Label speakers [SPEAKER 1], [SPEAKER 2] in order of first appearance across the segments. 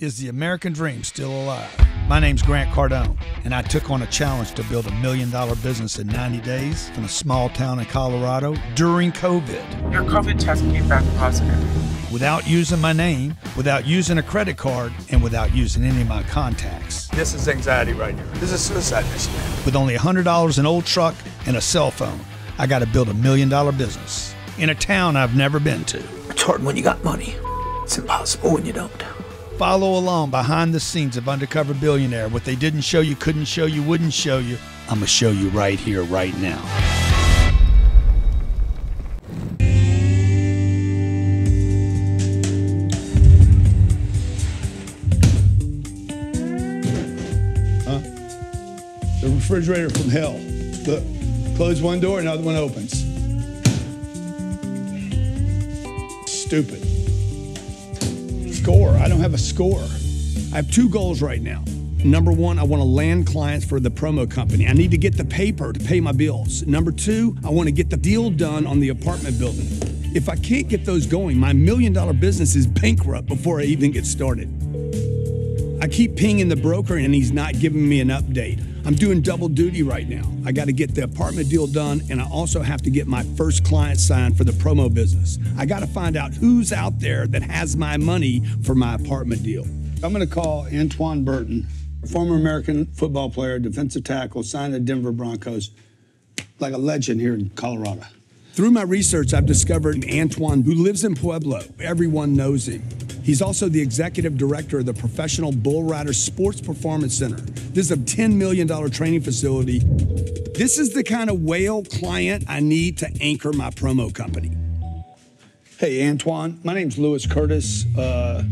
[SPEAKER 1] Is the American dream still alive? My name's Grant Cardone, and I took on a challenge to build a million dollar business in 90 days in a small town in Colorado during COVID.
[SPEAKER 2] Your COVID test came back positive.
[SPEAKER 1] Without using my name, without using a credit card, and without using any of my contacts.
[SPEAKER 3] This is anxiety right here. This is suicide mission.
[SPEAKER 1] With only $100 an old truck and a cell phone, I got to build a million dollar business in a town I've never been to.
[SPEAKER 4] It's hard when you got money. It's impossible when you don't.
[SPEAKER 1] Follow along behind the scenes of Undercover Billionaire. What they didn't show you, couldn't show you, wouldn't show you. I'm going to show you right here, right now. Huh?
[SPEAKER 5] The refrigerator from hell. Look, close one door, another one opens. Stupid. Score. I don't have a score. I have two goals right now. Number one, I want to land clients for the promo company. I need to get the paper to pay my bills. Number two, I want to get the deal done on the apartment building. If I can't get those going, my million dollar business is bankrupt before I even get started. I keep pinging the broker and he's not giving me an update. I'm doing double duty right now. I got to get the apartment deal done and I also have to get my first client signed for the promo business. I got to find out who's out there that has my money for my apartment deal. I'm going to call Antoine Burton, former American football player, defensive tackle, signed the Denver Broncos, like a legend here in Colorado. Through my research, I've discovered Antoine, who lives in Pueblo. Everyone knows him. He's also the executive director of the Professional Bull Rider Sports Performance Center. This is a $10 million training facility. This is the kind of whale client I need to anchor my promo company. Hey, Antoine, my name's Lewis Curtis. Uh,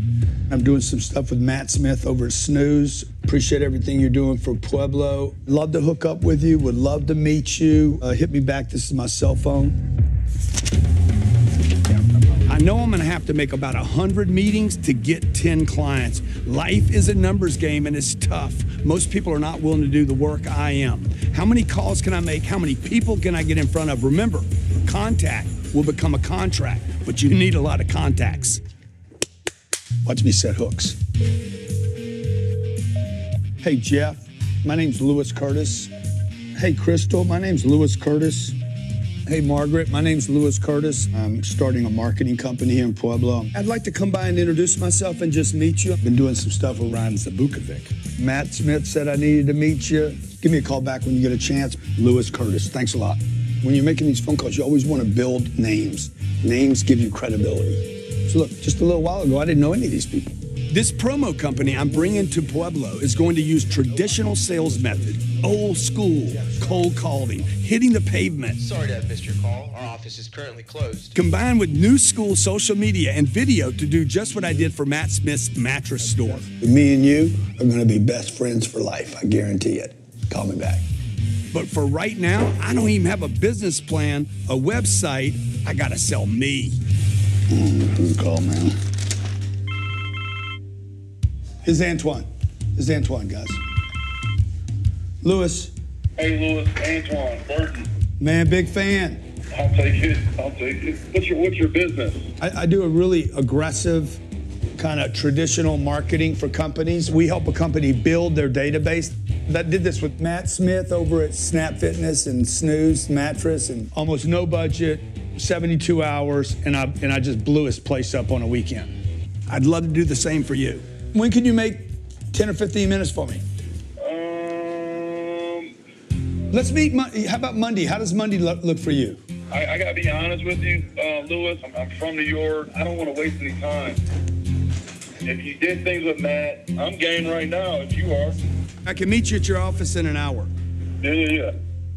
[SPEAKER 5] I'm doing some stuff with Matt Smith over at Snooze. Appreciate everything you're doing for Pueblo. Love to hook up with you. Would love to meet you. Uh, hit me back. This is my cell phone. I know I'm going to have to make about 100 meetings to get 10 clients. Life is a numbers game and it's tough. Most people are not willing to do the work I am. How many calls can I make? How many people can I get in front of? Remember, contact will become a contract, but you need a lot of contacts. Watch me set hooks. Hey, Jeff. My name's Lewis Curtis. Hey, Crystal. My name's Lewis Curtis. Hey, Margaret. My name's Lewis Curtis. I'm starting a marketing company here in Pueblo. I'd like to come by and introduce myself and just meet you. I've been doing some stuff with Ryan Zabukovic. Matt Smith said I needed to meet you. Give me a call back when you get a chance. Lewis Curtis. Thanks a lot. When you're making these phone calls, you always want to build names. Names give you credibility. So look, just a little while ago, I didn't know any of these people. This promo company I'm bringing to Pueblo is going to use traditional sales method, old school, cold calling, hitting the pavement,
[SPEAKER 6] Sorry to have missed your call. Our office is currently closed.
[SPEAKER 5] combined with new school social media and video to do just what I did for Matt Smith's mattress store. Me and you are going to be best friends for life. I guarantee it. Call me back. But for right now, I don't even have a business plan, a website. I got to sell me. Who's call, man? Here's Antoine. Here's Antoine, guys. Lewis,
[SPEAKER 7] Hey, Lewis, Antoine, Burton.
[SPEAKER 5] man, big fan.
[SPEAKER 7] I'll take it. I'll take it. What's your What's your business?
[SPEAKER 5] I, I do a really aggressive, kind of traditional marketing for companies. We help a company build their database. That did this with Matt Smith over at Snap Fitness and Snooze Mattress, and almost no budget, 72 hours, and I and I just blew his place up on a weekend. I'd love to do the same for you. When can you make 10 or 15 minutes for me?
[SPEAKER 7] Um,
[SPEAKER 5] Let's meet. Mon- How about Monday? How does Monday look, look for you?
[SPEAKER 7] I, I gotta be honest with you, uh, Lewis. I'm, I'm from New York. I don't want to waste any time. If you did things with Matt, I'm game right now. If you are,
[SPEAKER 5] I can meet you at your office in an hour.
[SPEAKER 7] yeah, yeah, yeah.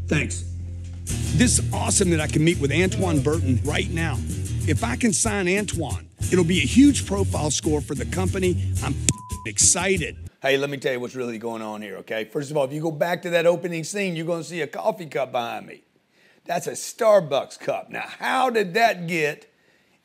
[SPEAKER 5] Thanks. This is awesome that I can meet with Antoine Burton right now. If I can sign Antoine, it'll be a huge profile score for the company. I'm excited.
[SPEAKER 3] Hey, let me tell you what's really going on here, okay? First of all, if you go back to that opening scene, you're going to see a coffee cup behind me. That's a Starbucks cup. Now, how did that get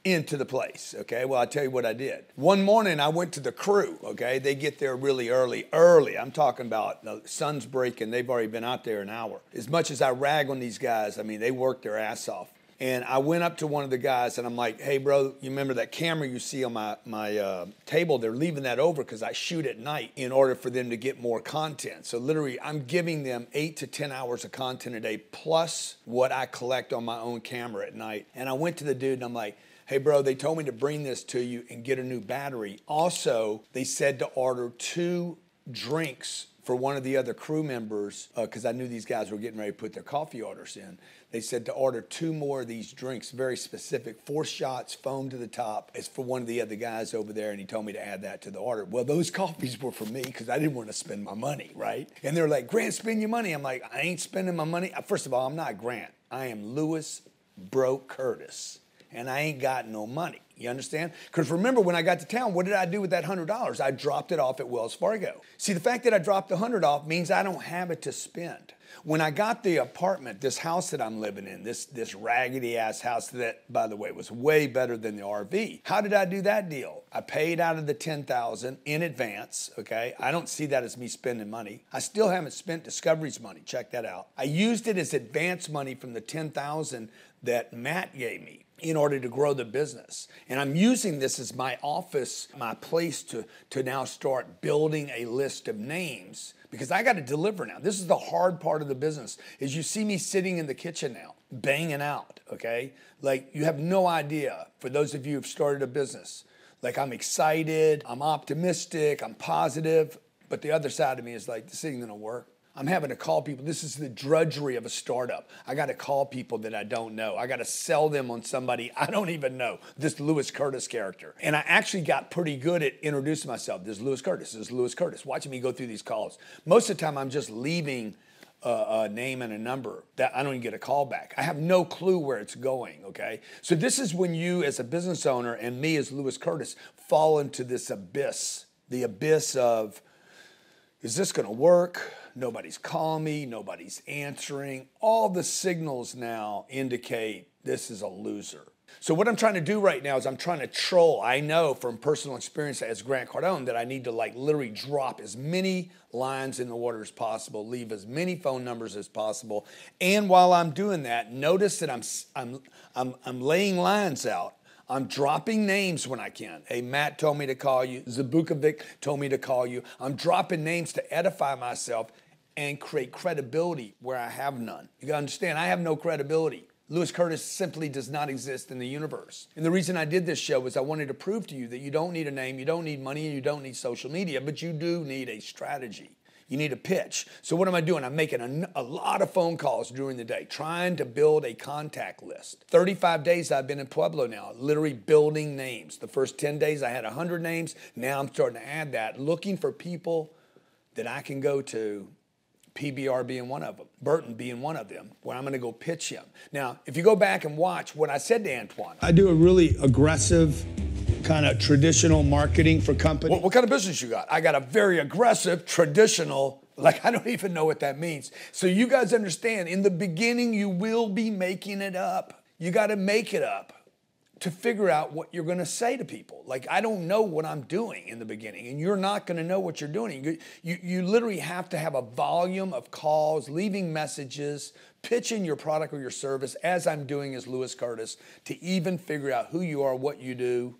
[SPEAKER 3] into the place? Okay, well, I'll tell you what I did. One morning, I went to the crew, okay? They get there really early, early. I'm talking about the sun's breaking, they've already been out there an hour. As much as I rag on these guys, I mean, they work their ass off.
[SPEAKER 5] And I went up to one of the guys and I'm like, hey, bro, you remember that camera you see on my, my uh, table? They're leaving that over because I shoot at night in order for them to get more content. So literally, I'm giving them eight to 10 hours of content a day plus what I collect on my own camera at night. And I went to the dude and I'm like, hey, bro, they told me to bring this to you and get a new battery. Also, they said to order two drinks for one of the other crew members, because uh, I knew these guys were getting ready to put their coffee orders in. They said to order two more of these drinks, very specific, four shots, foam to the top. It's for one of the other guys over there, and he told me to add that to the order. Well, those coffees were for me because I didn't want to spend my money, right? And they're like, Grant, spend your money. I'm like, I ain't spending my money. First of all, I'm not Grant. I am Lewis Broke Curtis and I ain't got no money. You understand? Because remember, when I got to town, what did I do with that $100? I dropped it off at Wells Fargo. See, the fact that I dropped the 100 off means I don't have it to spend. When I got the apartment, this house that I'm living in, this, this raggedy ass house that, by the way, was way better than the RV. How did I do that deal? I paid out of the 10,000 in advance, okay? I don't see that as me spending money. I still haven't spent Discovery's money. Check that out. I used it as advance money from the 10,000 that Matt gave me in order to grow the business. And I'm using this as my office, my place to, to now start building a list of names because I got to deliver now. This is the hard part of the business is you see me sitting in the kitchen now, banging out, okay? Like you have no idea for those of you who've started a business. Like I'm excited, I'm optimistic, I'm positive, but the other side of me is like this isn't going to work. I'm having to call people. This is the drudgery of a startup. I got to call people that I don't know. I got to sell them on somebody I don't even know. This Lewis Curtis character. And I actually got pretty good at introducing myself. This is Lewis Curtis. This is Lewis Curtis. Watching me go through these calls. Most of the time, I'm just leaving a, a name and a number that I don't even get a call back. I have no clue where it's going, okay? So this is when you, as a business owner, and me as Lewis Curtis, fall into this abyss the abyss of, is this going to work? Nobody's calling me, nobody's answering. All the signals now indicate this is a loser. So what I'm trying to do right now is I'm trying to troll. I know from personal experience as Grant Cardone that I need to like literally drop as many lines in the water as possible, leave as many phone numbers as possible. And while I'm doing that, notice that I'm I'm I'm, I'm laying lines out I'm dropping names when I can. Hey, Matt told me to call you. Zabukovic told me to call you. I'm dropping names to edify myself and create credibility where I have none. You gotta understand, I have no credibility. Lewis Curtis simply does not exist in the universe. And the reason I did this show is I wanted to prove to you that you don't need a name, you don't need money, and you don't need social media, but you do need a strategy. You need a pitch. So, what am I doing? I'm making a, a, lot of phone calls during the day, trying to build a contact list. 35 days I've been in Pueblo now, literally building names. The first 10 days I had 100 names. Now I'm starting to add that, looking for people that I can go to PBR being one of them, Burton being one of them, where I'm going to go pitch him. Now, if you go back and watch what I said to Antoine,
[SPEAKER 8] I do a really aggressive kind of traditional marketing for companies.
[SPEAKER 5] What, what kind of business you got? I got a very aggressive traditional like, I don't even know what that means. So, you guys understand, in the beginning, you will be making it up. You got to make it up to figure out what you're going to say to people. Like, I don't know what I'm doing in the beginning, and you're not going to know what you're doing. You, you, you, literally have to have a volume of calls, leaving messages, pitching your product or your service, as I'm doing as Lewis Curtis, to even figure out who you are, what you do,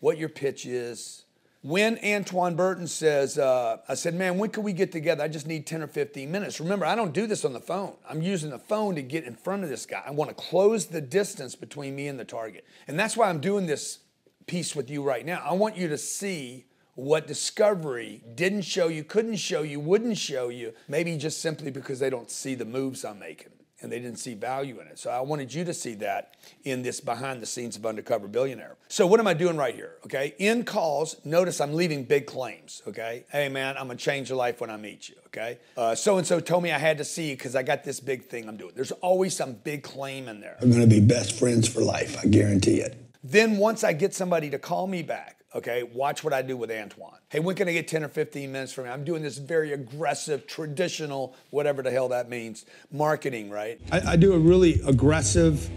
[SPEAKER 5] what your pitch is, when Antoine Burton says, uh, I said, man, when can we get together? I just need 10 or 15 minutes. Remember, I don't do this on the phone. I'm using the phone to get in front of this guy. I want to close the distance between me and the target. And that's why I'm doing this piece with you right now. I want you to see what Discovery didn't show you, couldn't show you, wouldn't show you, maybe just simply because they don't see the moves I'm making and they didn't see value in it. So I wanted you to see that in this behind the scenes of Undercover Billionaire. So what am I doing right here? Okay, in calls, notice I'm leaving big claims. Okay, hey man, I'm gonna change your life when I meet you. Okay, so and so told me I had to see you because I got this big thing I'm doing. There's always some big claim in there.
[SPEAKER 8] We're gonna be best friends for life. I guarantee it.
[SPEAKER 5] Then once I get somebody to call me back, okay, watch what I do with Antoine. Hey, when can I get 10 or 15 minutes from you? I'm doing this very aggressive, traditional, whatever the hell that means, marketing, right?
[SPEAKER 8] I, I do a really aggressive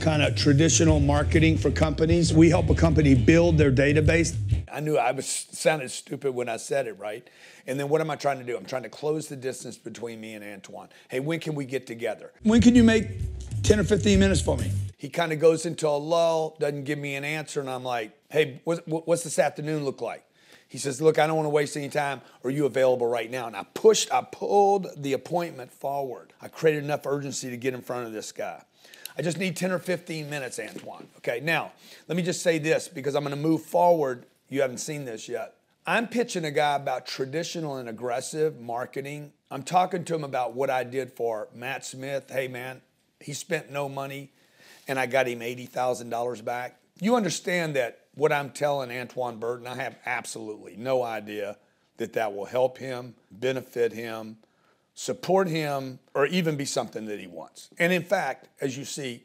[SPEAKER 8] kind of traditional marketing for companies. We help a company build their database.
[SPEAKER 5] I knew I was sounded stupid when I said it, right? And then what am I trying to do? I'm trying to close the distance between me and Antoine. Hey, when can we get together?
[SPEAKER 8] When can you make 10 or 15 minutes for me?
[SPEAKER 5] He kind of goes into a lull, doesn't give me an answer, and I'm like, hey, what's, this afternoon look like? He says, look, I don't want to waste any time. Are you available right now? And I pushed, I pulled the appointment forward. I created enough urgency to get in front of this guy. I just need 10 or 15 minutes, Antoine. Okay, now, let me just say this because I'm going to move forward. You haven't seen this yet. I'm pitching a guy about traditional and aggressive marketing. I'm talking to him about what I did for Matt Smith. Hey, man, he spent no money and I got him $80,000 back. You understand that what I'm telling Antoine Burton, I have absolutely no idea that that will help him, benefit him, support him, or even be something that he wants. And in fact, as you see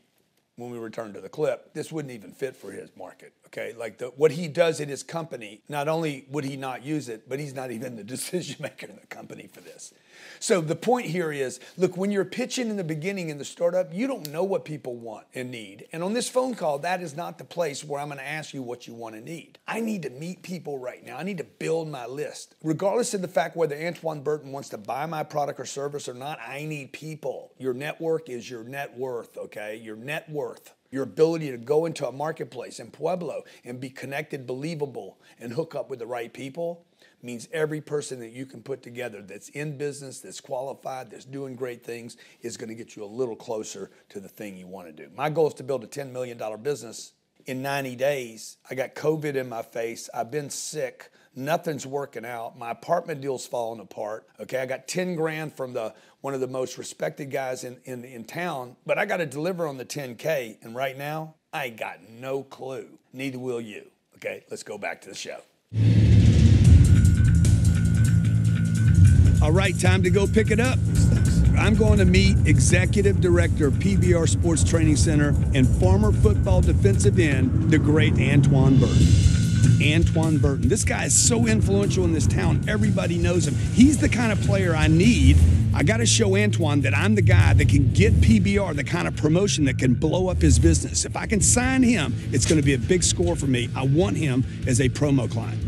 [SPEAKER 5] when we return to the clip, this wouldn't even fit for his market. Okay, like the, what he does at his company, not only would he not use it, but he's not even the decision maker in the company for this. So the point here is look, when you're pitching in the beginning in the startup, you don't know what people want and need. And on this phone call, that is not the place where I'm going to ask you what you want and need. I need to meet people right now. I need to build my list. Regardless of the fact whether Antoine Burton wants to buy my product or service or not, I need people. Your network is your net worth, okay? Your net worth your ability to go into a marketplace in Pueblo and be connected, believable, and hook up with the right people means every person that you can put together that's in business, that's qualified, that's doing great things is going to get you a little closer to the thing you want to do. My goal is to build a $10 million business in 90 days. I got COVID in my face. I've been sick. Nothing's working out. My apartment deal's falling apart. Okay, I got 10 grand from the one of the most respected guys in, in, in town, but I got to deliver on the 10K. And right now, I ain't got no clue. Neither will you. Okay, let's go back to the show.
[SPEAKER 8] All right, time to go pick it up. I'm going to meet Executive Director of PBR Sports Training Center and former football defensive end, the great Antoine Burton. Antoine Burton. This guy is so influential in this town. Everybody knows him. He's the kind of player I need. I got to show Antoine that I'm the guy that can get PBR the kind of promotion that can blow up his business. If I can sign him, it's going to be a big score for me. I want him as a promo client.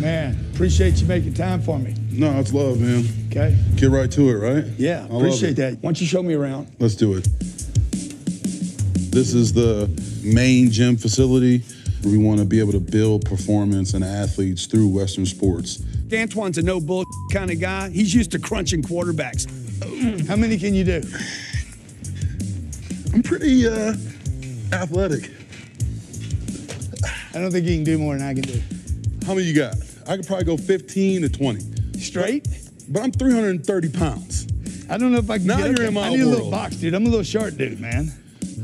[SPEAKER 8] Man, appreciate you making time for me.
[SPEAKER 9] No, it's love, man.
[SPEAKER 8] Okay.
[SPEAKER 9] Get right to it, right?
[SPEAKER 8] Yeah,
[SPEAKER 9] I
[SPEAKER 8] appreciate that. Why don't you show me around?
[SPEAKER 9] Let's do it. This is the main gym facility. We want to be able to build performance and athletes through Western sports.
[SPEAKER 8] Antoine's a no bull kind of guy. He's used to crunching quarterbacks. How many can you do?
[SPEAKER 9] I'm pretty uh, athletic.
[SPEAKER 8] I don't think you can do more than I can do.
[SPEAKER 9] How many you got? I could probably go 15 to 20.
[SPEAKER 8] Straight?
[SPEAKER 9] But I'm 330 pounds.
[SPEAKER 8] I don't know if I can
[SPEAKER 9] Now
[SPEAKER 8] get up
[SPEAKER 9] you're
[SPEAKER 8] there.
[SPEAKER 9] in my
[SPEAKER 8] I need a little box, dude. I'm a little short dude, man.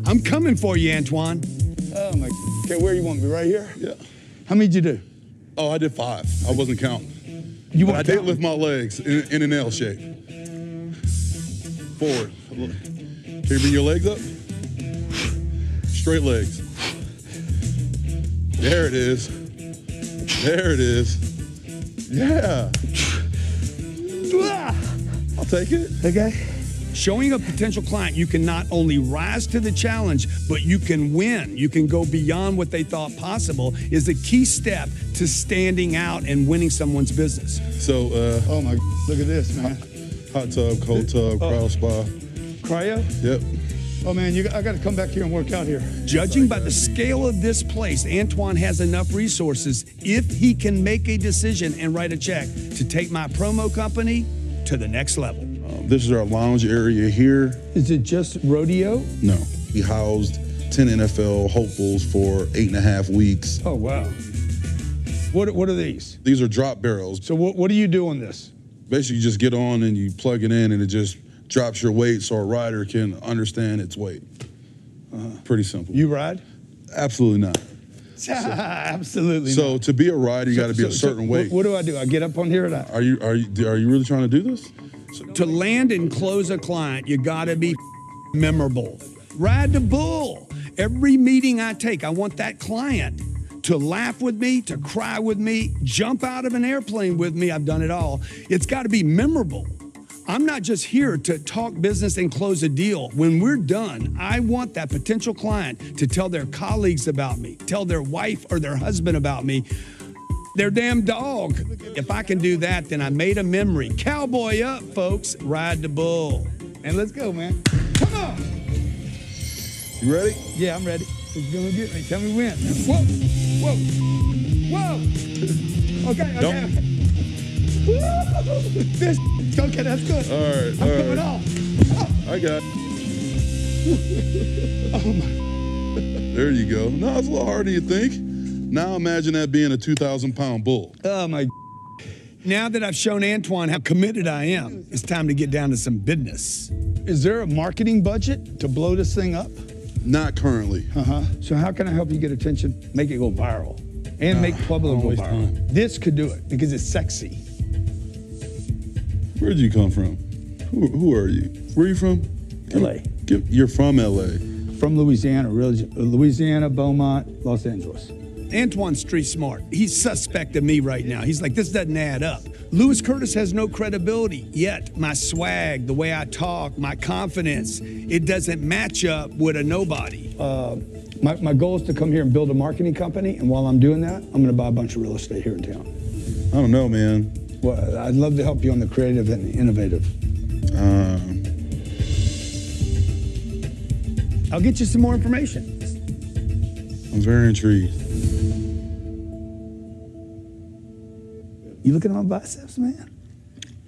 [SPEAKER 8] I'm coming for you, Antoine. Oh my. Okay, where you want me? Right here?
[SPEAKER 9] Yeah.
[SPEAKER 8] How many did you do?
[SPEAKER 9] Oh, I did five. I wasn't counting.
[SPEAKER 8] You
[SPEAKER 9] But I
[SPEAKER 8] want
[SPEAKER 9] did lift my legs in, in an L shape. Forward. Can you bring your legs up? Straight legs. There it is. There it is. Yeah. I'll take it.
[SPEAKER 8] Okay. Showing a potential client you can not only rise to the challenge, but you can win. You can go beyond what they thought possible is a key step to standing out and winning someone's business.
[SPEAKER 9] So, uh,
[SPEAKER 8] Oh my, look at this, man.
[SPEAKER 9] hot tub, cold tub, crowd spa.
[SPEAKER 8] Cryo?
[SPEAKER 9] Yep.
[SPEAKER 8] Oh man, you, I got to come back here and work out here. Judging by the scale of this place, Antoine has enough resources if he can make a decision and write a check to take my promo company to the next level.
[SPEAKER 9] Um, this is our lounge area here.
[SPEAKER 8] Is it just rodeo?
[SPEAKER 9] No. We housed 10 NFL hopefuls for eight and a half weeks.
[SPEAKER 8] Oh wow. What what are these?
[SPEAKER 9] These are drop barrels.
[SPEAKER 8] So what what do you do on this?
[SPEAKER 9] Basically, you just get on and you plug it in, and it just drops your weight so a rider can understand its weight. Uh-huh. Pretty simple.
[SPEAKER 8] You ride?
[SPEAKER 9] Absolutely not.
[SPEAKER 8] Absolutely.
[SPEAKER 9] So to be a rider, you got to be
[SPEAKER 8] So-
[SPEAKER 9] a
[SPEAKER 8] so
[SPEAKER 9] certain weight.
[SPEAKER 8] What, do I do? I get up on here and I,
[SPEAKER 9] Are you are you are you really trying to do this?
[SPEAKER 8] To land and close a client, you gotta be memorable. Ride the bull. Every meeting I take, I want that client to laugh with me, to cry with me, jump out of an airplane with me. I've done it all. It's gotta be memorable. I'm not just here to talk business and close a deal. When we're done, I want that potential client to tell their colleagues about me, tell their wife or their husband about me, their damn dog. If I can do that, then I made a memory. Cowboy up, folks. Ride the bull. And let's go, man. Come on.
[SPEAKER 9] You ready?
[SPEAKER 8] Yeah, I'm ready. It's gonna get me. Tell me when. Whoa, whoa, whoa. Okay, okay.
[SPEAKER 9] Don't-
[SPEAKER 8] Woo! This. Okay, that's good.
[SPEAKER 9] All right,
[SPEAKER 8] I'm
[SPEAKER 9] all
[SPEAKER 8] coming
[SPEAKER 9] right.
[SPEAKER 8] off.
[SPEAKER 9] I got.
[SPEAKER 8] Oh my.
[SPEAKER 9] There you go. No, it's a little harder than you think. Now imagine that being a 2,000 pound bull.
[SPEAKER 8] Oh my. Now that I've shown Antoine how committed I am, it's time to get down to some business. Is there a marketing budget to blow this thing up?
[SPEAKER 9] Not currently.
[SPEAKER 8] Uh huh. So how can I help you get attention? Make it go viral, and make Pueblo
[SPEAKER 9] don't
[SPEAKER 8] go viral.
[SPEAKER 9] time.
[SPEAKER 8] This could do it because it's sexy.
[SPEAKER 9] Where'd you come from? Who, who are you? Where are you from?
[SPEAKER 8] LA.
[SPEAKER 9] Give, you're from LA.
[SPEAKER 8] From Louisiana, really, Louisiana, Beaumont, Los Angeles. Antoine's street smart. He's suspect of me right now. He's like, this doesn't add up. Lewis Curtis has no credibility yet. My swag, the way I talk, my confidence, it doesn't match up with a nobody. Uh, my, my goal is to come here and build a marketing company, and while I'm doing that, I'm going to buy a bunch of real estate here in town.
[SPEAKER 9] I don't know, man.
[SPEAKER 8] Well, I'd love to help you on the creative and the innovative.
[SPEAKER 9] Um,
[SPEAKER 8] I'll get you some more information.
[SPEAKER 9] I'm very intrigued.
[SPEAKER 8] You looking at my biceps, man?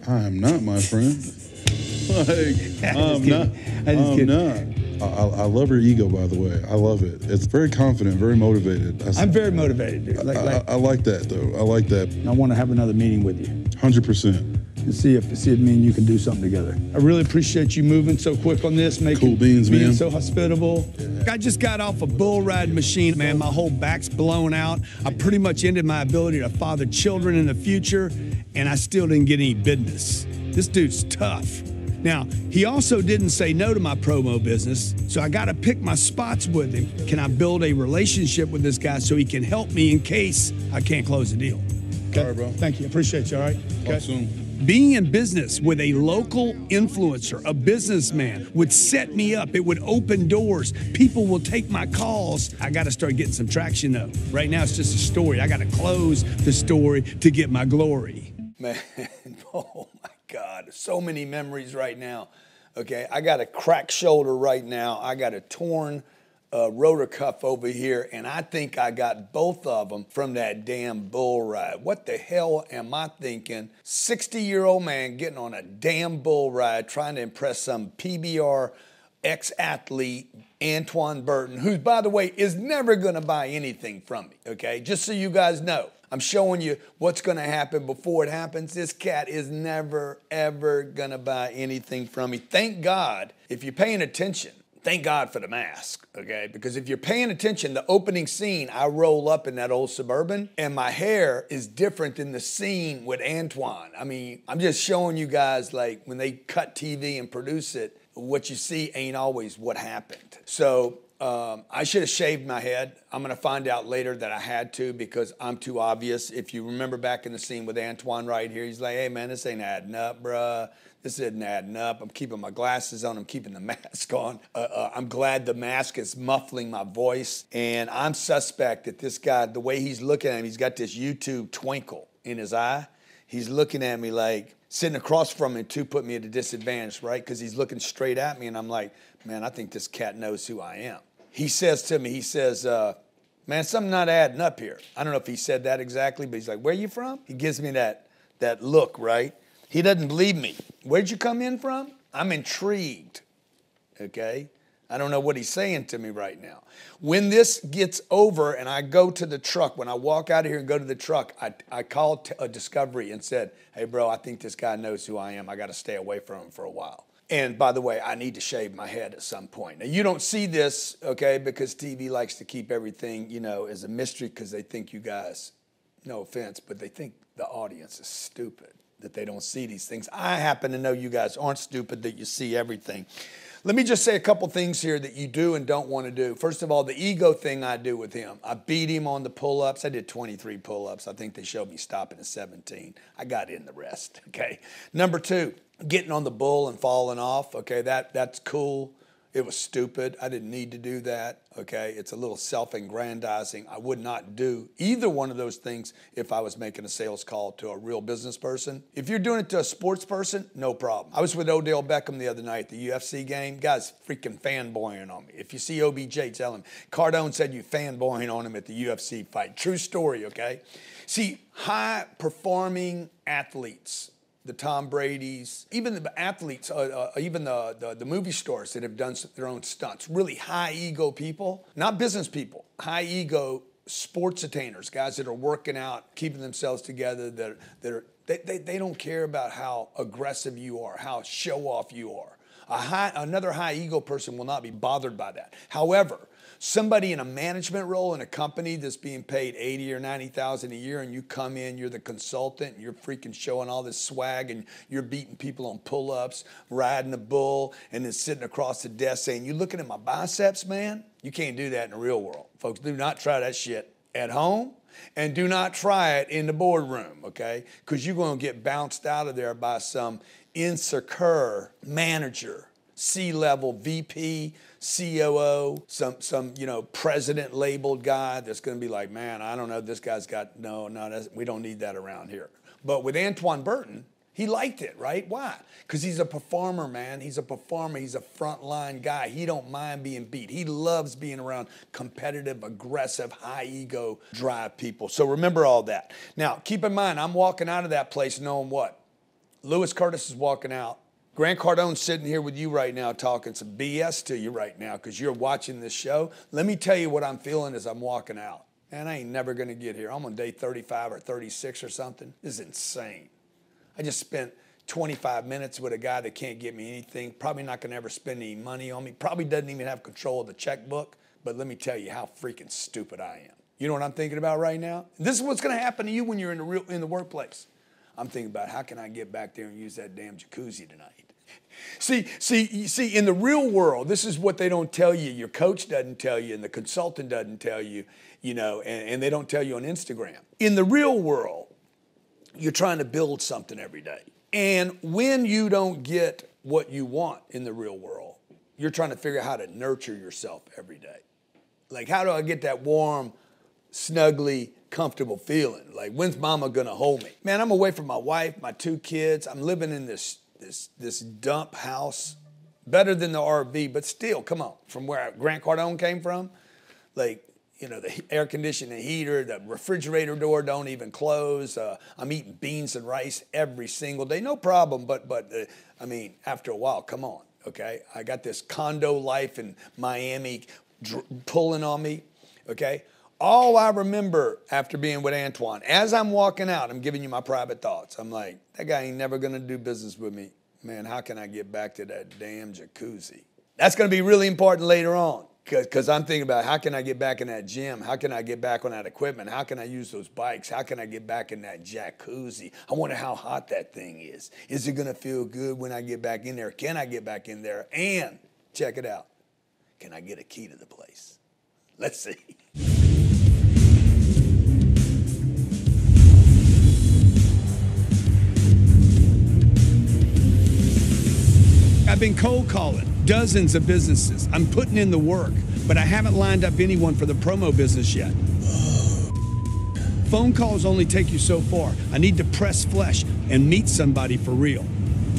[SPEAKER 9] I am not, my friend. like, I'm
[SPEAKER 8] kidding.
[SPEAKER 9] not.
[SPEAKER 8] I kidding.
[SPEAKER 9] not. I, I love your ego, by the way. I love it. It's very confident, very motivated. I,
[SPEAKER 8] I'm very motivated, dude. Like,
[SPEAKER 9] I,
[SPEAKER 8] like,
[SPEAKER 9] I, like that, though. I like that
[SPEAKER 8] I want to have another meeting with you
[SPEAKER 9] 100%.
[SPEAKER 8] and see if see if me and you can do something together. I really appreciate you moving so quick on this, making
[SPEAKER 9] Cool beans,
[SPEAKER 8] being
[SPEAKER 9] man.
[SPEAKER 8] so hospitable. I just got off a bull ride machine, man. My whole back's blown out. I pretty much ended my ability to father children in the future, and I still didn't get any business. This dude's tough. Now, he also didn't say no to my promo business, so I got to pick my spots with him. Can I build a relationship with this guy so he can help me in case I can't close the deal?
[SPEAKER 9] All right, bro.
[SPEAKER 8] Thank you. Appreciate you. All right.
[SPEAKER 9] Talk soon.
[SPEAKER 8] Being in business with a local influencer, a businessman, would set me up. It would open doors. People will take my calls. I got to start getting some traction though. Right now, it's just a story. I got to close the story to get my glory.
[SPEAKER 5] Man, my God, so many memories right now. Okay, I got a cracked shoulder right now. I got a torn uh, rotor cuff over here, and I think I got both of them from that damn bull ride. What the hell am I thinking? 60 year old man getting on a damn bull ride trying to impress some PBR ex athlete, Antoine Burton, who, by the way, is never gonna buy anything from me, okay? Just so you guys know. I'm showing you what's going to happen before it happens. This cat is never, ever going to buy anything from me. Thank God, if you're paying attention, thank God for the mask, okay? Because if you're paying attention, the opening scene, I roll up in that old Suburban, and my hair is different than the scene with Antoine. I mean, I'm just showing you guys, like, when they cut TV and produce it, what you see ain't always what happened. So, um, I should have shaved my head. I'm going to find out later that I had to because I'm too obvious. If you remember back in the scene with Antoine right here, he's like, hey, man, this ain't adding up, bruh. This isn't adding up. I'm keeping my glasses on. I'm keeping the mask on. Uh, uh, I'm glad the mask is muffling my voice. And I'm suspect that this guy, the way he's looking at me, he's got this YouTube twinkle in his eye. He's looking at me like sitting across from me too put me at a disadvantage, right? Because he's looking straight at me, and I'm like, man, I think this cat knows who I am. He says to me, he says, uh, man, something not adding up here. I don't know if he said that exactly, but he's like, where are you from? He gives me that that look, right? He doesn't believe me. Where'd you come in from? I'm intrigued. Okay? I don't know what he's saying to me right now. When this gets over and I go to the truck, when I walk out of here and go to the truck, I, I called a Discovery and said, hey, bro, I think this guy knows who I am. I got to stay away from him for a while. And by the way, I need to shave my head at some point. Now, you don't see this, okay, because TV likes to keep everything, you know, as a mystery because they think you guys, no offense, but they think the audience is stupid that they don't see these things. I happen to know you guys aren't stupid, that you see everything. Let me just say a couple things here that you do and don't want to do. First of all, the ego thing I do with him. I beat him on the pull ups. I did 23 pull ups. I think they showed me stopping at 17. I got in the rest. Okay. Number two, getting on the bull and falling off. Okay. That, that's cool. It was stupid. I didn't need to do that. Okay. It's a little self aggrandizing. I would not do either one of those things if I was making a sales call to a real business person. If you're doing it to a sports person, no problem. I was with Odell Beckham the other night at the UFC game. Guy's freaking fanboying on me. If you see OBJ, tell him. Cardone said you fanboying on him at the UFC fight. True story, okay? See, high performing athletes the Tom Brady's, even the athletes, uh, uh, even the, the, the movie stars that have done their own stunts. Really high ego people, not business people. High ego sports attainers, guys that are working out, keeping themselves together. That that are they, they, they don't care about how aggressive you are, how show off you are. A high, another high ego person will not be bothered by that. However, somebody in a management role in a company that's being paid 80 or 90,000 a year and you come in, you're the consultant and you're freaking showing all this swag and you're beating people on pull-ups, riding the bull and then sitting across the desk saying, "You looking at my biceps, man?" You can't do that in the real world. Folks, do not try that shit at home and do not try it in the boardroom, okay? Cuz you're going to get bounced out of there by some insecure manager, C-level VP, COO, some some you know president labeled guy that's going to be like, man, I don't know, this guy's got no, no, we don't need that around here. But with Antoine Burton, he liked it, right? Why? Because he's a performer, man. He's a performer. He's a frontline guy. He don't mind being beat. He loves being around competitive, aggressive, high ego drive people. So remember all that. Now, keep in mind, I'm walking out of that place knowing what? Lewis Curtis is walking out Grant Cardone's sitting here with you right now talking some BS to you right now because you're watching this show. Let me tell you what I'm feeling as I'm walking out. Man, I ain't never going to get here. I'm on day 35 or 36 or something. This is insane. I just spent 25 minutes with a guy that can't get me anything, probably not going to ever spend any money on me, probably doesn't even have control of the checkbook. But let me tell you how freaking stupid I am. You know what I'm thinking about right now? This is what's going to happen to you when you're in the real in the workplace. I'm thinking about how can I get back there and use that damn jacuzzi tonight. See, see, see, in the real world, this is what they don't tell you. Your coach doesn't tell you, and the consultant doesn't tell you, you know, and, and they don't tell you on Instagram. In the real world, you're trying to build something every day. And when you don't get what you want in the real world, you're trying to figure out how to nurture yourself every day. Like, how do I get that warm, snuggly, comfortable feeling? Like, when's mama gonna hold me? Man, I'm away from my wife, my two kids. I'm living in this this this dump house, better than the RV, but still, come on, from where Grant Cardone came from, like you know the air conditioning heater, the refrigerator door don't even close. Uh, I'm eating beans and rice every single day, no problem. But but uh, I mean, after a while, come on, okay. I got this condo life in Miami dr- pulling on me, okay. All I remember after being with Antoine, as I'm walking out, I'm giving you my private thoughts. I'm like, that guy ain't never gonna do business with me. Man, how can I get back to that damn jacuzzi? That's gonna be really important later on. Because I'm thinking about how can I get back in that gym? How can I get back on that equipment? How can I use those bikes? How can I get back in that jacuzzi? I wonder how hot that thing is. Is it gonna feel good when I get back in there? Can I get back in there? And check it out. Can I get a key to the place? Let's see.
[SPEAKER 8] I've been cold calling dozens of businesses. I'm putting in the work, but I haven't lined up anyone for the promo business yet. Phone calls only take you so far. I need to press flesh and meet somebody for real.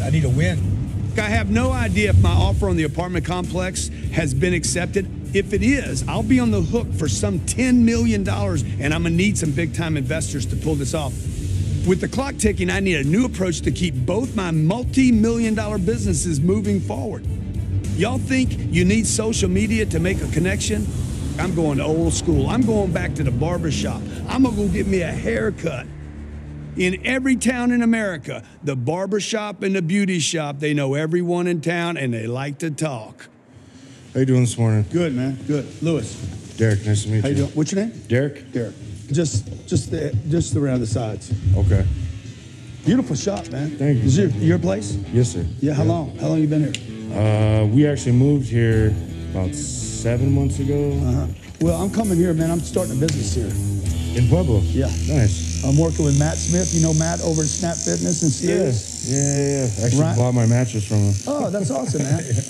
[SPEAKER 1] I need a win.
[SPEAKER 8] I have no idea if my offer on the apartment complex has been accepted. If it is, I'll be on the hook for some $10 million, and I'm gonna need some big time investors to pull this off. With the clock ticking, I need a new approach to keep both my multi million dollar businesses moving forward. Y'all think you need social media to make a connection? I'm going to old school. I'm going back to the barber shop. I'm going to go get me a haircut. In every town in America, the barber shop and the beauty shop, they know everyone in town and they like to talk.
[SPEAKER 10] How you doing this morning?
[SPEAKER 1] Good, man. Good. Lewis.
[SPEAKER 10] Derek, nice to meet you.
[SPEAKER 1] How you doing? What's your name?
[SPEAKER 10] Derek?
[SPEAKER 1] Derek. Just, just, the, just around the sides.
[SPEAKER 10] Okay.
[SPEAKER 1] Beautiful shop, man.
[SPEAKER 10] Thank you.
[SPEAKER 1] Is your your place?
[SPEAKER 10] Yes, sir.
[SPEAKER 1] Yeah. How long? How long you been here?
[SPEAKER 10] Uh, we actually moved here about seven months ago
[SPEAKER 5] Uh-huh. Well, I'm coming here, man. I'm starting a business here.
[SPEAKER 10] in Pueblo.
[SPEAKER 5] Yeah.
[SPEAKER 10] Nice.
[SPEAKER 5] I'm working with Matt Smith. You know Matt over at Snap Fitness and
[SPEAKER 10] Yeah. Yeah, yeah, yeah. I actually
[SPEAKER 5] Right.
[SPEAKER 10] bought my mattress from him.
[SPEAKER 5] Oh, that's awesome, man.
[SPEAKER 10] Yeah,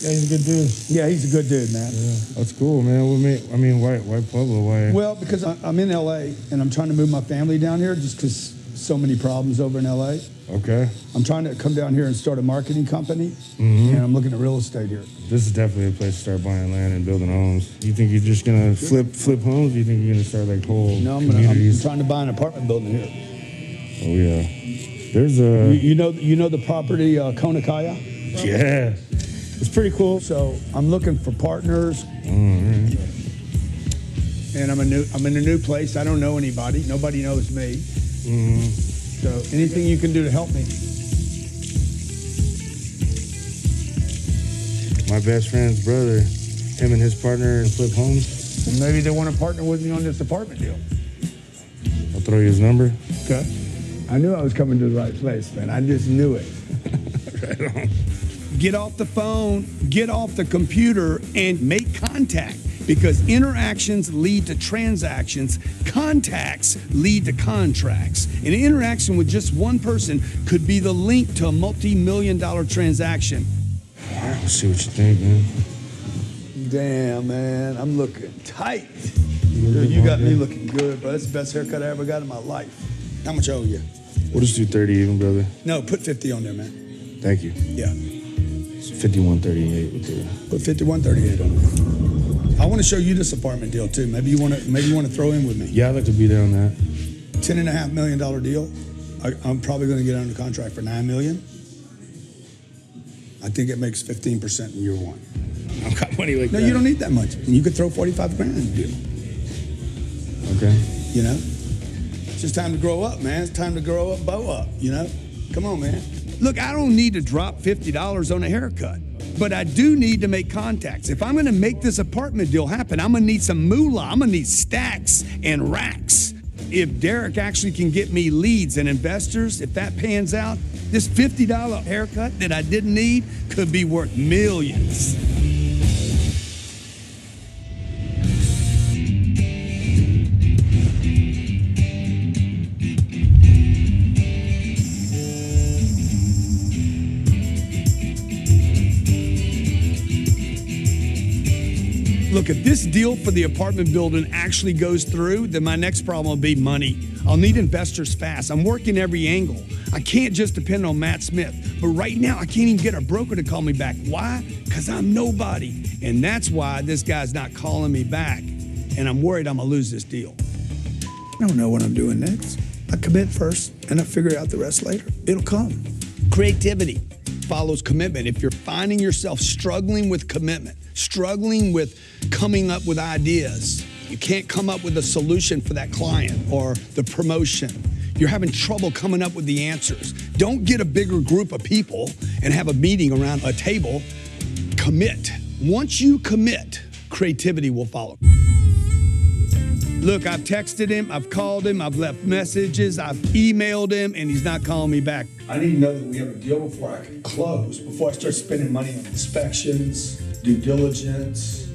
[SPEAKER 10] he's a good dude.
[SPEAKER 5] yeah, he's a good dude, man.
[SPEAKER 10] Yeah, That's cool, man. What made, I mean, why, why Pueblo? Why?
[SPEAKER 5] Well, because I'm in LA and I'm trying to move my family down here just because so many problems over in LA.
[SPEAKER 10] okay.
[SPEAKER 5] I'm trying to come down here and start a marketing company,
[SPEAKER 10] Mm-hmm.
[SPEAKER 5] and I'm looking at real estate here.
[SPEAKER 10] This is definitely a place to start buying land and building homes. You think you're just gonna flip flip homes? Or you think you're gonna start like whole
[SPEAKER 5] No, I'm, gonna, I'm trying to buy an apartment building here.
[SPEAKER 10] oh yeah. There's
[SPEAKER 5] You,
[SPEAKER 10] a
[SPEAKER 5] you know, you know the property uh, Konakaya.
[SPEAKER 10] yeah. It's pretty cool.
[SPEAKER 5] So I'm looking for partners,
[SPEAKER 10] Alright.
[SPEAKER 5] and I'm a new. I'm in a new place. I don't know anybody. Nobody knows me.
[SPEAKER 10] Mm-hmm.
[SPEAKER 5] So anything you can do to help me.
[SPEAKER 10] My best friend's brother, him and his partner flip homes.
[SPEAKER 5] And maybe they want to partner with me on this apartment deal.
[SPEAKER 10] I'll throw you his number.
[SPEAKER 5] Okay. I knew I was coming to the right place, man. I just knew it. Get off the phone, get off the computer, and make contact because interactions lead to transactions, contacts lead to contracts. An interaction with just one person could be the link to a multi million dollar transaction.
[SPEAKER 10] Let's see what you think, man.
[SPEAKER 5] Damn, man, I'm looking tight. Dude, you got me looking good, bro. That's the best haircut I ever got in my life. How much owe you?
[SPEAKER 10] We'll just do 30 even, brother.
[SPEAKER 5] No, put 50 on there, man.
[SPEAKER 10] Thank you.
[SPEAKER 5] Yeah.
[SPEAKER 10] It's 5138 with the
[SPEAKER 5] Put 5138 on it. I want to show you this apartment deal too. Maybe you want to maybe you want to throw in with me.
[SPEAKER 10] Yeah, I'd like to be there on that.
[SPEAKER 5] Ten and a half million dollar deal. I, I'm probably going to get under contract for nine million. I think it makes 15 percent in year one.
[SPEAKER 10] I've got money like
[SPEAKER 5] No,
[SPEAKER 10] that.
[SPEAKER 5] No, you don't need that much. And you could throw 45 grand in the deal.
[SPEAKER 10] Okay.
[SPEAKER 5] You know, it's just time to grow up, man. It's time to grow up, bow up. You know, come on, man. Look, I don't need to drop $50 on a haircut, but I do need to make contacts. If I'm going to make this apartment deal happen, I'm going to need some moolah. I'm going to need stacks and racks. If Derek actually can get me leads and investors, if that pans out, this $50 haircut that I didn't need could be worth millions. Look, if this deal for the apartment building actually goes through, then my next problem will be money. I'll need investors fast. I'm working every angle. I can't just depend on Matt Smith. But right now, I can't even get a broker to call me back. Why? Because I'm nobody. And that's why this guy's not calling me back. And I'm worried I'm going to lose this deal. I don't know what I'm doing next. I commit first and I figure out the rest later. It'll come. Creativity follows commitment. If you're finding yourself struggling with commitment, struggling with coming up with ideas, you can't come up with a solution for that client or the promotion. You're having trouble coming up with the answers. Don't get a bigger group of people and have a meeting around a table. Commit. Once you commit, creativity will follow. Look, I've texted him, I've called him, I've left messages, I've emailed him, and he's not calling me back. I need to know that we have a deal before I can close, before I start spending money on inspections, due diligence,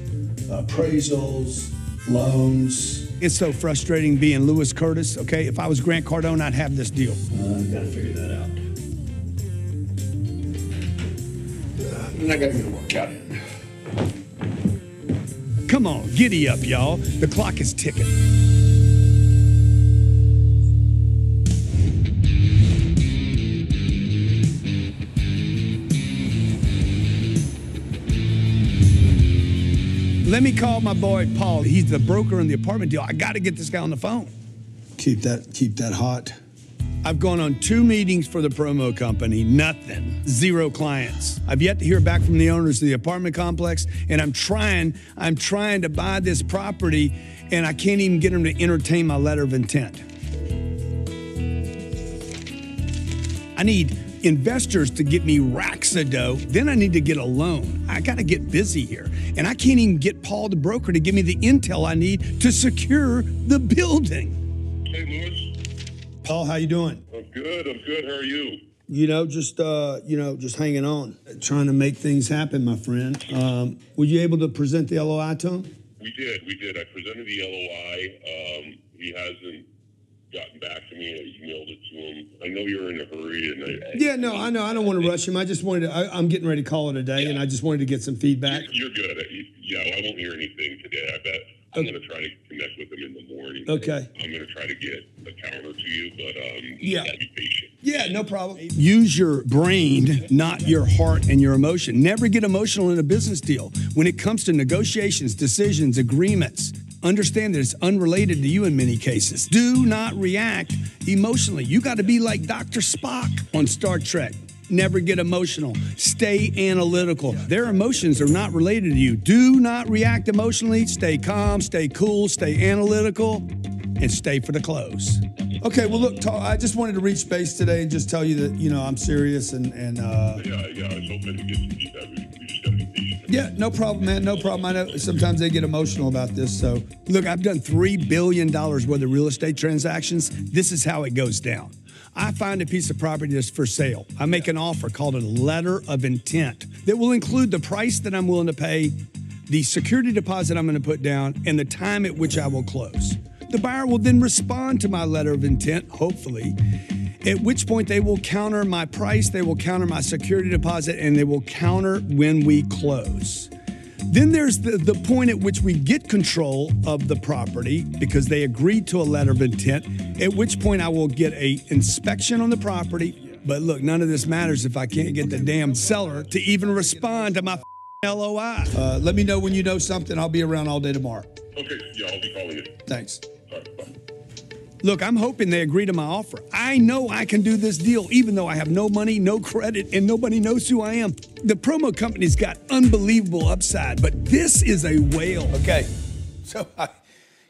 [SPEAKER 5] appraisals, loans. It's so frustrating being Lewis Curtis, okay? If I was Grant Cardone, I'd have this deal. Uh, I gotta figure that out. And I gotta get a workout in. Come on, giddy up, y'all. The clock is ticking. Let me call my boy Paul. He's the broker in the apartment deal. I got to get this guy on the phone. Keep that keep that hot. I've gone on two meetings for the promo company, nothing, zero clients. I've yet to hear back from the owners of the apartment complex, and I'm trying, I'm trying to buy this property, and I can't even get them to entertain my letter of intent. I need investors to get me racks of dough. Then I need to get a loan. I got to get busy here. And I can't even get Paul, the broker, to give me the intel I need to secure the building.
[SPEAKER 11] Hey, Lewis.
[SPEAKER 5] Paul, how you doing?
[SPEAKER 11] I'm good. I'm good. How are you?
[SPEAKER 5] You know, just uh, you know, just hanging on, trying to make things happen, my friend. Um, were you able to present the LOI to him?
[SPEAKER 11] We did, we did. I presented the LOI. Um, he hasn't gotten back to me. I emailed it to him. I know you're in a hurry, and I,
[SPEAKER 5] Yeah, no, I know. I don't want to rush him. I just wanted to. I, I'm getting ready to call it a day, and I just wanted to get some feedback.
[SPEAKER 11] You're good. Yeah, I won't hear anything today. I bet I'm going to try to connect with him in the morning.
[SPEAKER 5] Okay.
[SPEAKER 11] I'm going to try to get a counter to you, but um,
[SPEAKER 5] Yeah.
[SPEAKER 11] be patient.
[SPEAKER 5] Yeah, no problem. Use your brain, not your heart and your emotion. Never get emotional in a business deal. When it comes to negotiations, decisions, agreements, understand that it's unrelated to you in many cases. Do not react emotionally. You got to be like Dr. Spock on Star Trek. Never get emotional. Stay analytical. Their emotions are not related to you. Do not react emotionally. Stay calm, stay cool, stay analytical, and stay for the close. Okay, well, look, I just wanted to reach base today and just tell you that, you know, I'm serious and, and uh,
[SPEAKER 11] Yeah, yeah. I was hoping to get some
[SPEAKER 5] yeah, no problem, man. No problem. I know sometimes they get emotional about this. So, look, I've done $3 billion worth of real estate transactions. This is how it goes down. I find a piece of property that's for sale. I make an offer called a letter of intent that will include the price that I'm willing to pay, the security deposit I'm going to put down, and the time at which I will close. The buyer will then respond to my letter of intent, hopefully, at which point they will counter my price, they will counter my security deposit, and they will counter when we close. Then there's the, the point at which we get control of the property because they agreed to a letter of intent, at which point I will get a inspection on the property. But look, none of this matters if I can't get the damn seller to even respond to my LOI. Uh, let me know when you know something. I'll be around all day tomorrow.
[SPEAKER 11] Okay, yeah, I'll be calling you.
[SPEAKER 5] Thanks.
[SPEAKER 11] All right, bye.
[SPEAKER 5] Look, I'm hoping they agree to my offer. I know I can do this deal, even though I have no money, no credit, and nobody knows who I am. The promo company's got unbelievable upside, but this is a whale. Okay, so I,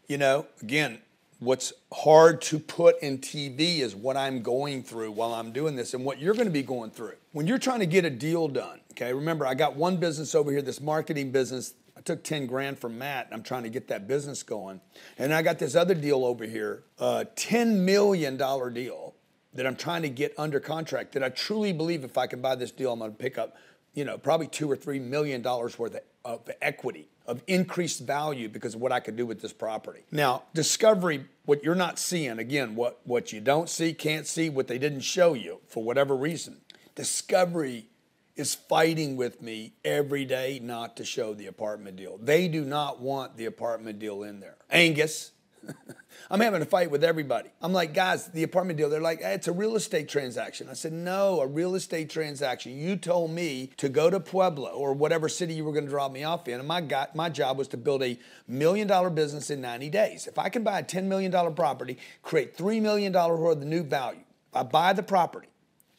[SPEAKER 5] you know, again, what's hard to put in TV is what I'm going through while I'm doing this and what you're going to be going through. When you're trying to get a deal done, okay, remember, I got one business over here, this marketing business. Took 10 grand from Matt and I'm trying to get that business going. And I got this other deal over here, a $10 million deal that I'm trying to get under contract that I truly believe if I can buy this deal, I'm going to pick up, you know, probably two or three million dollars worth of, of equity, of increased value because of what I could do with this property. Now, discovery, what you're not seeing, again, what, what you don't see, can't see, what they didn't show you for whatever reason. Discovery is fighting with me every day not to show the apartment deal. They do not want the apartment deal in there. Angus, I'm having a fight with everybody. I'm like, guys, the apartment deal, they're like, hey, it's a real estate transaction. I said, no, a real estate transaction. You told me to go to Pueblo or whatever city you were going to drop me off in, and my, guy, my job was to build a million dollar business in 90 days. If I can buy a $10 million property, create $3 million worth of new value, I buy the property.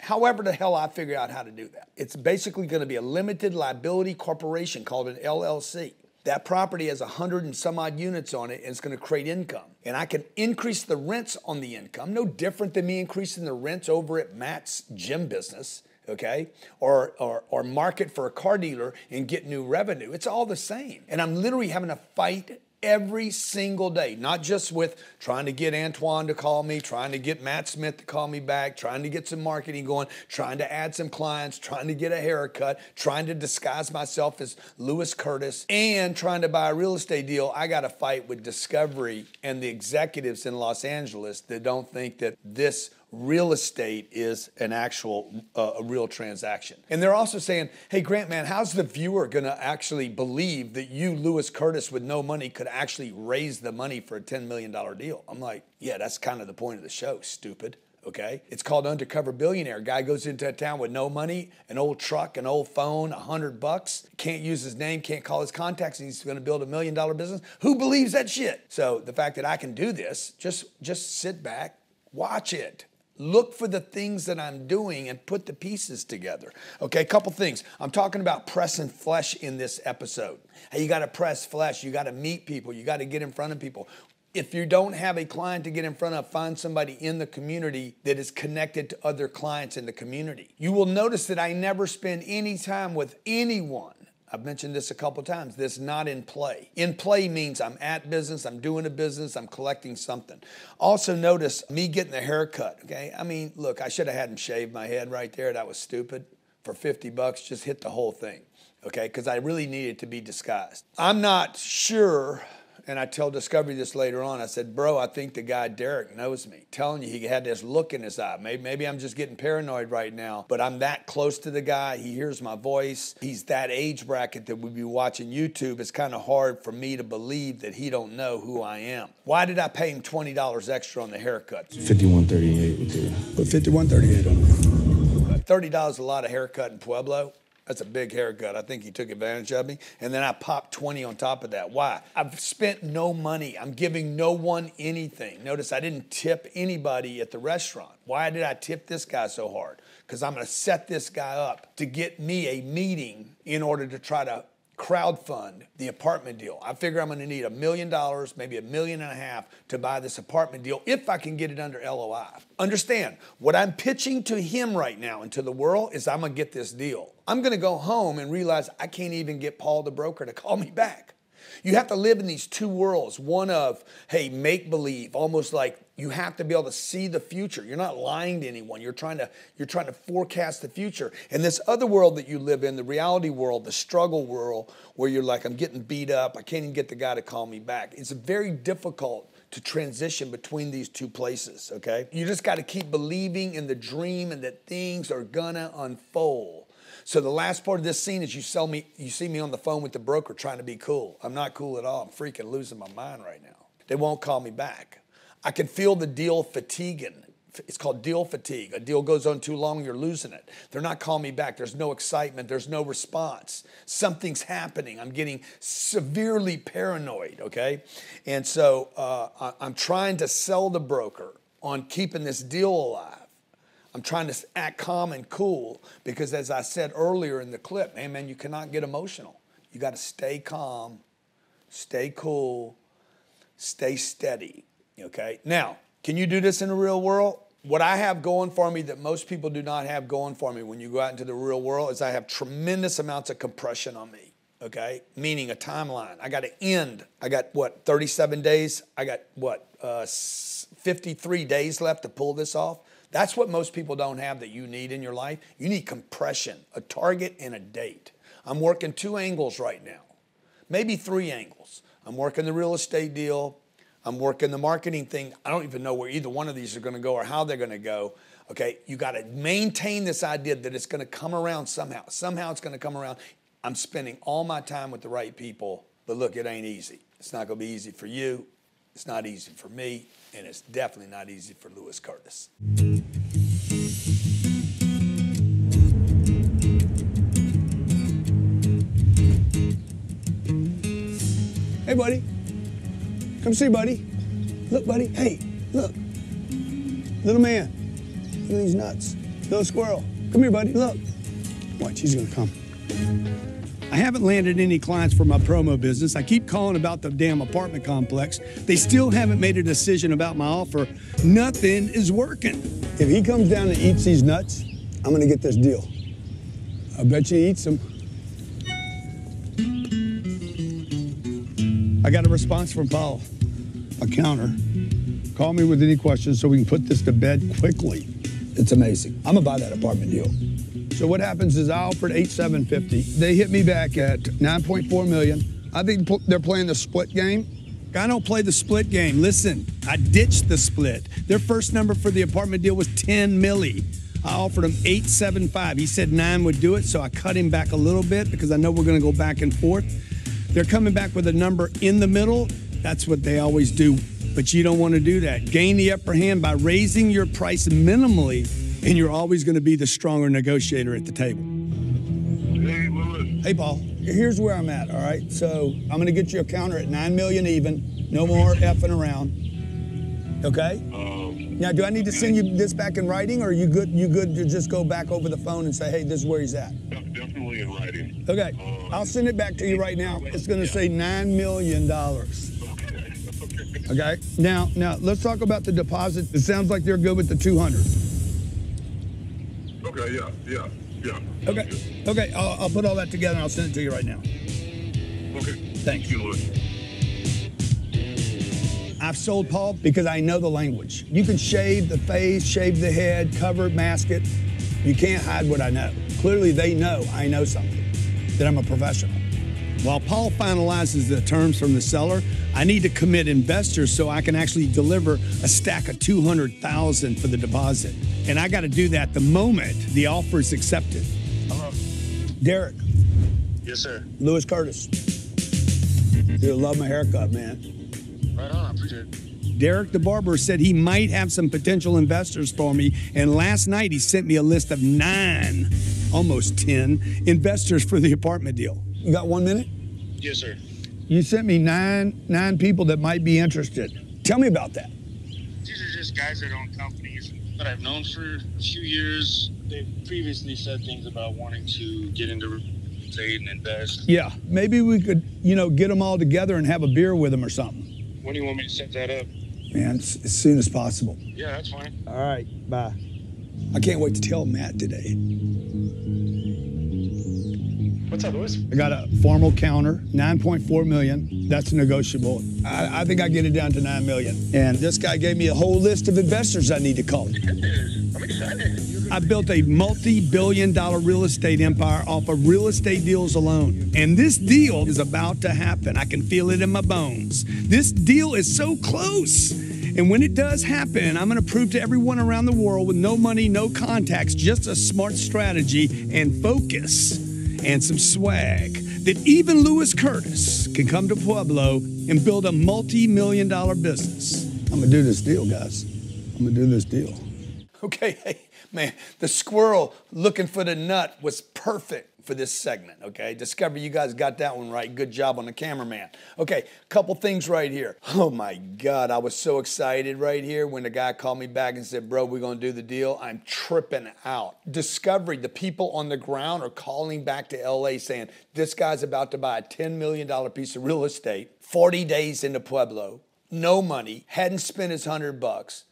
[SPEAKER 5] However, the hell I figure out how to do that. It's basically going to be a limited liability corporation called an LLC. That property has a hundred and some odd units on it, and it's going to create income. And I can increase the rents on the income, no different than me increasing the rents over at Matt's gym business, okay? Or, or, or market for a car dealer and get new revenue. It's all the same. And I'm literally having a fight every single day, not just with trying to get Antoine to call me, trying to get Matt Smith to call me back, trying to get some marketing going, trying to add some clients, trying to get a haircut, trying to disguise myself as Louis Curtis, and trying to buy a real estate deal. I got to fight with Discovery and the executives in Los Angeles that don't think that this real estate is an actual uh, a real transaction. And they're also saying hey grant man how's the viewer going to actually believe that you louis curtis with no money could actually raise the money for a $10 million deal? I'm like yeah that's kind of the point of the show stupid okay? It's called undercover billionaire. Guy goes into a town with no money an old truck an old phone a hundred bucks can't use his name can't call his contacts he's going to build a million dollar business. Who believes that shit? So the fact that i can do this just just sit back watch it Look for the things that I'm doing and put the pieces together. Okay, a couple things. I'm talking about pressing flesh in this episode. Hey, you got to press flesh. You got to meet people. You got to get in front of people. If you don't have a client to get in front of, find somebody in the community that is connected to other clients in the community. You will notice that I never spend any time with anyone I've mentioned this a couple times. This not in play. In play means I'm at business, I'm doing a business, I'm collecting something. Also, notice me getting the haircut. Okay, I mean, look, I should have had him shave my head right there. That was stupid. For 50 bucks, just hit the whole thing. Okay, because I really needed to be disguised. I'm not sure and I tell Discovery this later on. I said, Bro, I think the guy Derek knows me. Telling you, he had this look in his eye. Maybe, maybe I'm just getting paranoid right now, but I'm that close to the guy. He hears my voice. He's that age bracket that would be watching YouTube. It's kind of hard for me to believe that he don't know who I am. Why did I pay him $20 extra on the haircut?
[SPEAKER 10] 5138 with the.
[SPEAKER 8] Put 5138 on it.
[SPEAKER 5] $30 a lot of haircut in Pueblo. That's a big haircut. I think he took advantage of me. And then I popped 20 on top of that. Why? I've spent no money. I'm giving no one anything. Notice I didn't tip anybody at the restaurant. Why did I tip this guy so hard? Because I'm going to set this guy up to get me a meeting in order to try to crowdfund the apartment deal. I figure I'm going to need a million dollars, maybe a million and a half to buy this apartment deal if I can get it under LOI. Understand, what I'm pitching to him right now and to the world is I'm going to get this deal. I'm going to go home and realize I can't even get Paul the broker to call me back. You have to live in these two worlds one of, hey, make believe, almost like you have to be able to see the future. You're not lying to anyone. You're trying to you're trying to forecast the future. And this other world that you live in, the reality world, the struggle world, where you're like, I'm getting beat up. I can't even get the guy to call me back. It's very difficult to transition between these two places, okay? You just got to keep believing in the dream and that things are gonna unfold. So the last part of this scene is you sell me, you see me on the phone with the broker trying to be cool. I'm not cool at all. I'm freaking losing my mind right now. They won't call me back. I can feel the deal fatiguing. It's called deal fatigue. A deal goes on too long, you're losing it. They're not calling me back. There's no excitement. There's no response. Something's happening. I'm getting severely paranoid, okay? And so uh, I'm trying to sell the broker on keeping this deal alive. I'm trying to act calm and cool because, as I said earlier in the clip, hey man, you cannot get emotional. You got to stay calm, stay cool, stay steady. Okay. Now, can you do this in the real world? What I have going for me that most people do not have going for me when you go out into the real world is I have tremendous amounts of compression on me. Okay. Meaning a timeline. I got to end. I got what, 37 days? I got what, uh, 53 days left to pull this off? That's what most people don't have that you need in your life. You need compression, a target and a date. I'm working two angles right now, maybe three angles. I'm working the real estate deal. I'm working the marketing thing. I don't even know where either one of these are going to go or how they're going to go. Okay, you got to maintain this idea that it's going to come around somehow. Somehow it's going to come around. I'm spending all my time with the right people, but look, it ain't easy. It's not going to be easy for you. It's not easy for me, and it's definitely not easy for Louis Curtis.
[SPEAKER 8] Hey, buddy. Come see, buddy. Look, buddy. Hey, look. Little man. Look at these nuts. Little squirrel. Come here, buddy. Look. Watch, he's gonna come. I haven't landed any clients for my promo business. I keep calling about the damn apartment complex. They still haven't made a decision about my offer. Nothing is working. If he comes down and eats these nuts, I'm gonna get this deal. I bet you he eats them. I got a response from Paul, a counter. Call me with any questions so we can put this to bed quickly. It's amazing. I'm gonna buy that apartment deal. So what happens is I offered eight seven fifty. They hit me back at 9.4 million. I think they're playing the split game. I don't play the split game. Listen, I ditched the split. Their first number for the apartment deal was 10 milli. I offered him 875. He said 9 would do it, so I cut him back a little bit because I know we're going to go back and forth. They're coming back with a number in the middle. That's what they always do. But you don't want to do that. Gain the upper hand by raising your price minimally, and you're always going to be the stronger negotiator at the table.
[SPEAKER 11] Hey, Louis.
[SPEAKER 8] Hey, Paul. Here's where I'm at. All right. So I'm going to get you a counter at nine million even. No more effing around. Okay.
[SPEAKER 11] Um,
[SPEAKER 8] Now, do I need to send you this back in writing, or are you good? You good to just go back over the phone and say, "Hey, this is where he's at."
[SPEAKER 11] definitely in writing.
[SPEAKER 8] Okay.
[SPEAKER 11] Um,
[SPEAKER 8] I'll send it back to you right now. It's going to say nine million dollars.
[SPEAKER 11] Okay. Okay.
[SPEAKER 8] Now, now let's talk about the deposit. It sounds like they're good with the 200.
[SPEAKER 11] Okay. Yeah. Yeah. Yeah.
[SPEAKER 5] Okay. Okay. I'll, I'll put all that together and I'll send it to you right now.
[SPEAKER 11] Okay. Thank you, Louis.
[SPEAKER 5] I've sold Paul because I know the language. You can shave the face, shave the head, cover mask it. You can't hide what I know. Clearly, they know I know something, that I'm a professional. While Paul finalizes the terms from the seller, I need to commit investors so I can actually deliver a stack of 200,000 for the deposit. And I got to do that the moment the offer is accepted.
[SPEAKER 7] Hello.
[SPEAKER 5] Derek,
[SPEAKER 7] Yes, sir.
[SPEAKER 5] Louis Curtis. You'll love my haircut, man.
[SPEAKER 7] Right on. I appreciate it.
[SPEAKER 5] Derek the barber said he might have some potential investors for me, and last night he sent me a list of nine, almost 10, investors for the apartment deal. You got one minute?
[SPEAKER 7] Yes, sir.
[SPEAKER 5] You sent me nine nine people that might be interested. Tell me about that.
[SPEAKER 7] These are just guys that own companies that I've known for a few years. They've previously said things about wanting to get into real estate and invest.
[SPEAKER 5] Yeah, maybe we could, you know, get them all together and have a beer with them or something.
[SPEAKER 7] When do you want me to set that up?
[SPEAKER 5] Man, as, as soon as possible.
[SPEAKER 7] Yeah, that's fine.
[SPEAKER 5] All right, bye. I can't wait to tell Matt today.
[SPEAKER 7] What's up, Louis?
[SPEAKER 5] I got a formal counter, 9.4 million. That's negotiable. I, I think I get it down to 9 million. And this guy gave me a whole list of investors I need to call.
[SPEAKER 7] I'm excited.
[SPEAKER 5] I built a multi-billion dollar real estate empire off of real estate deals alone. And this deal is about to happen. I can feel it in my bones. This deal is so close. And when it does happen, I'm going to prove to everyone around the world with no money, no contacts, just a smart strategy and focus and some swag that even Louis Curtis can come to Pueblo and build a multi million dollar business. I'm going to do this deal, guys. I'm going to do this deal. Okay, hey, man, the squirrel looking for the nut was perfect for this segment, okay? Discover you guys got that one right. Good job on the cameraman. Okay, couple things right here. Oh my God, I was so excited right here when the guy called me back and said, Bro, we're gonna do the deal. I'm tripping out. Discovery, the people on the ground are calling back to LA saying, This guy's about to buy a $10 million piece of real estate, 40 days into Pueblo, no money, hadn't spent his 100 bucks.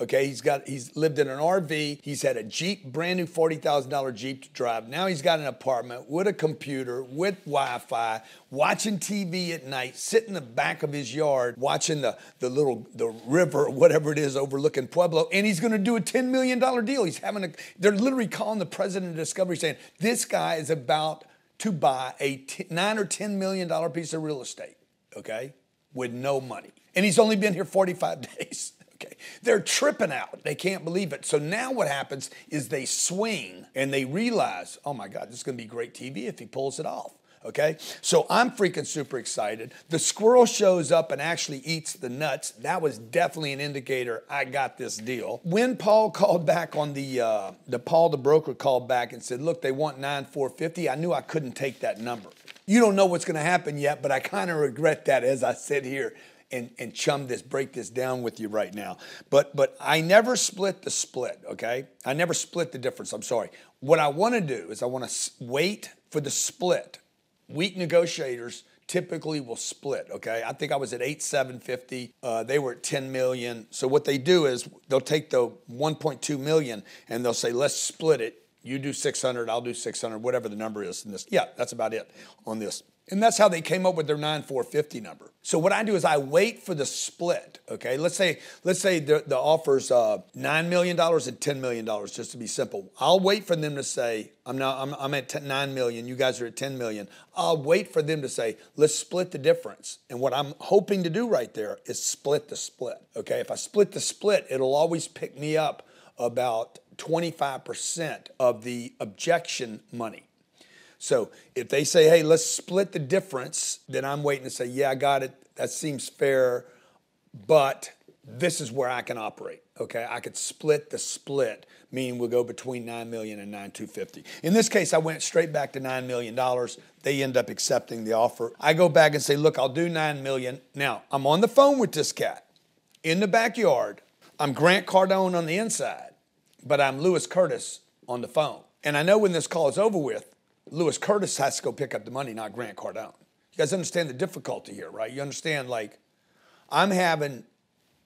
[SPEAKER 5] Okay, he's got he's lived in an RV. He's had a Jeep, brand new forty thousand dollar Jeep to drive. Now he's got an apartment with a computer, with Wi-Fi, watching TV at night, sit in the back of his yard, watching the the little the river, whatever it is, overlooking Pueblo. And he's going to do a ten million dollar deal. He's having a. They're literally calling the president of Discovery saying this guy is about to buy a t- nine or ten million dollar piece of real estate. Okay, with no money, and he's only been here forty five days. Okay. They're tripping out. They can't believe it. So now what happens is they swing and they realize, oh my God, this is going to be great TV if he pulls it off. Okay. So I'm freaking super excited. The squirrel shows up and actually eats the nuts. That was definitely an indicator I got this deal. When Paul called back on the, uh, the Paul the broker called back and said, look, they want 9450, I knew I couldn't take that number. You don't know what's going to happen yet, but I kind of regret that as I sit here and, and chum this, break this down with you right now. But but I never split the split, okay? I never split the difference. I'm sorry. What I want to do is I want to wait for the split. Weak negotiators typically will split, okay? I think I was at 8 750. Uh, they were at 10 million. So what they do is they'll take the 1.2 million and they'll say, let's split it. You do 600, I'll do 600, whatever the number is in this. Yeah, that's about it on this. And that's how they came up with their 9450 number. So what I do is I wait for the split. Okay, let's say let's say the, the offer's uh, nine million dollars and ten million dollars, just to be simple. I'll wait for them to say I'm now I'm, I'm at 10, nine million. You guys are at 10 million. I'll wait for them to say let's split the difference. And what I'm hoping to do right there is split the split. Okay, if I split the split, it'll always pick me up about 25% of the objection money. So if they say, hey, let's split the difference, then I'm waiting to say, yeah, I got it. That seems fair, but this is where I can operate. Okay, I could split the split, meaning we'll go between nine million and nine two fifty. In this case, I went straight back to nine million dollars. They end up accepting the offer. I go back and say, look, I'll do nine million. Now I'm on the phone with this cat in the backyard. I'm Grant Cardone on the inside, but I'm Louis Curtis on the phone. And I know when this call is over with, Louis Curtis has to go pick up the money, not Grant Cardone. You guys understand the difficulty here, right? You understand, like, I'm having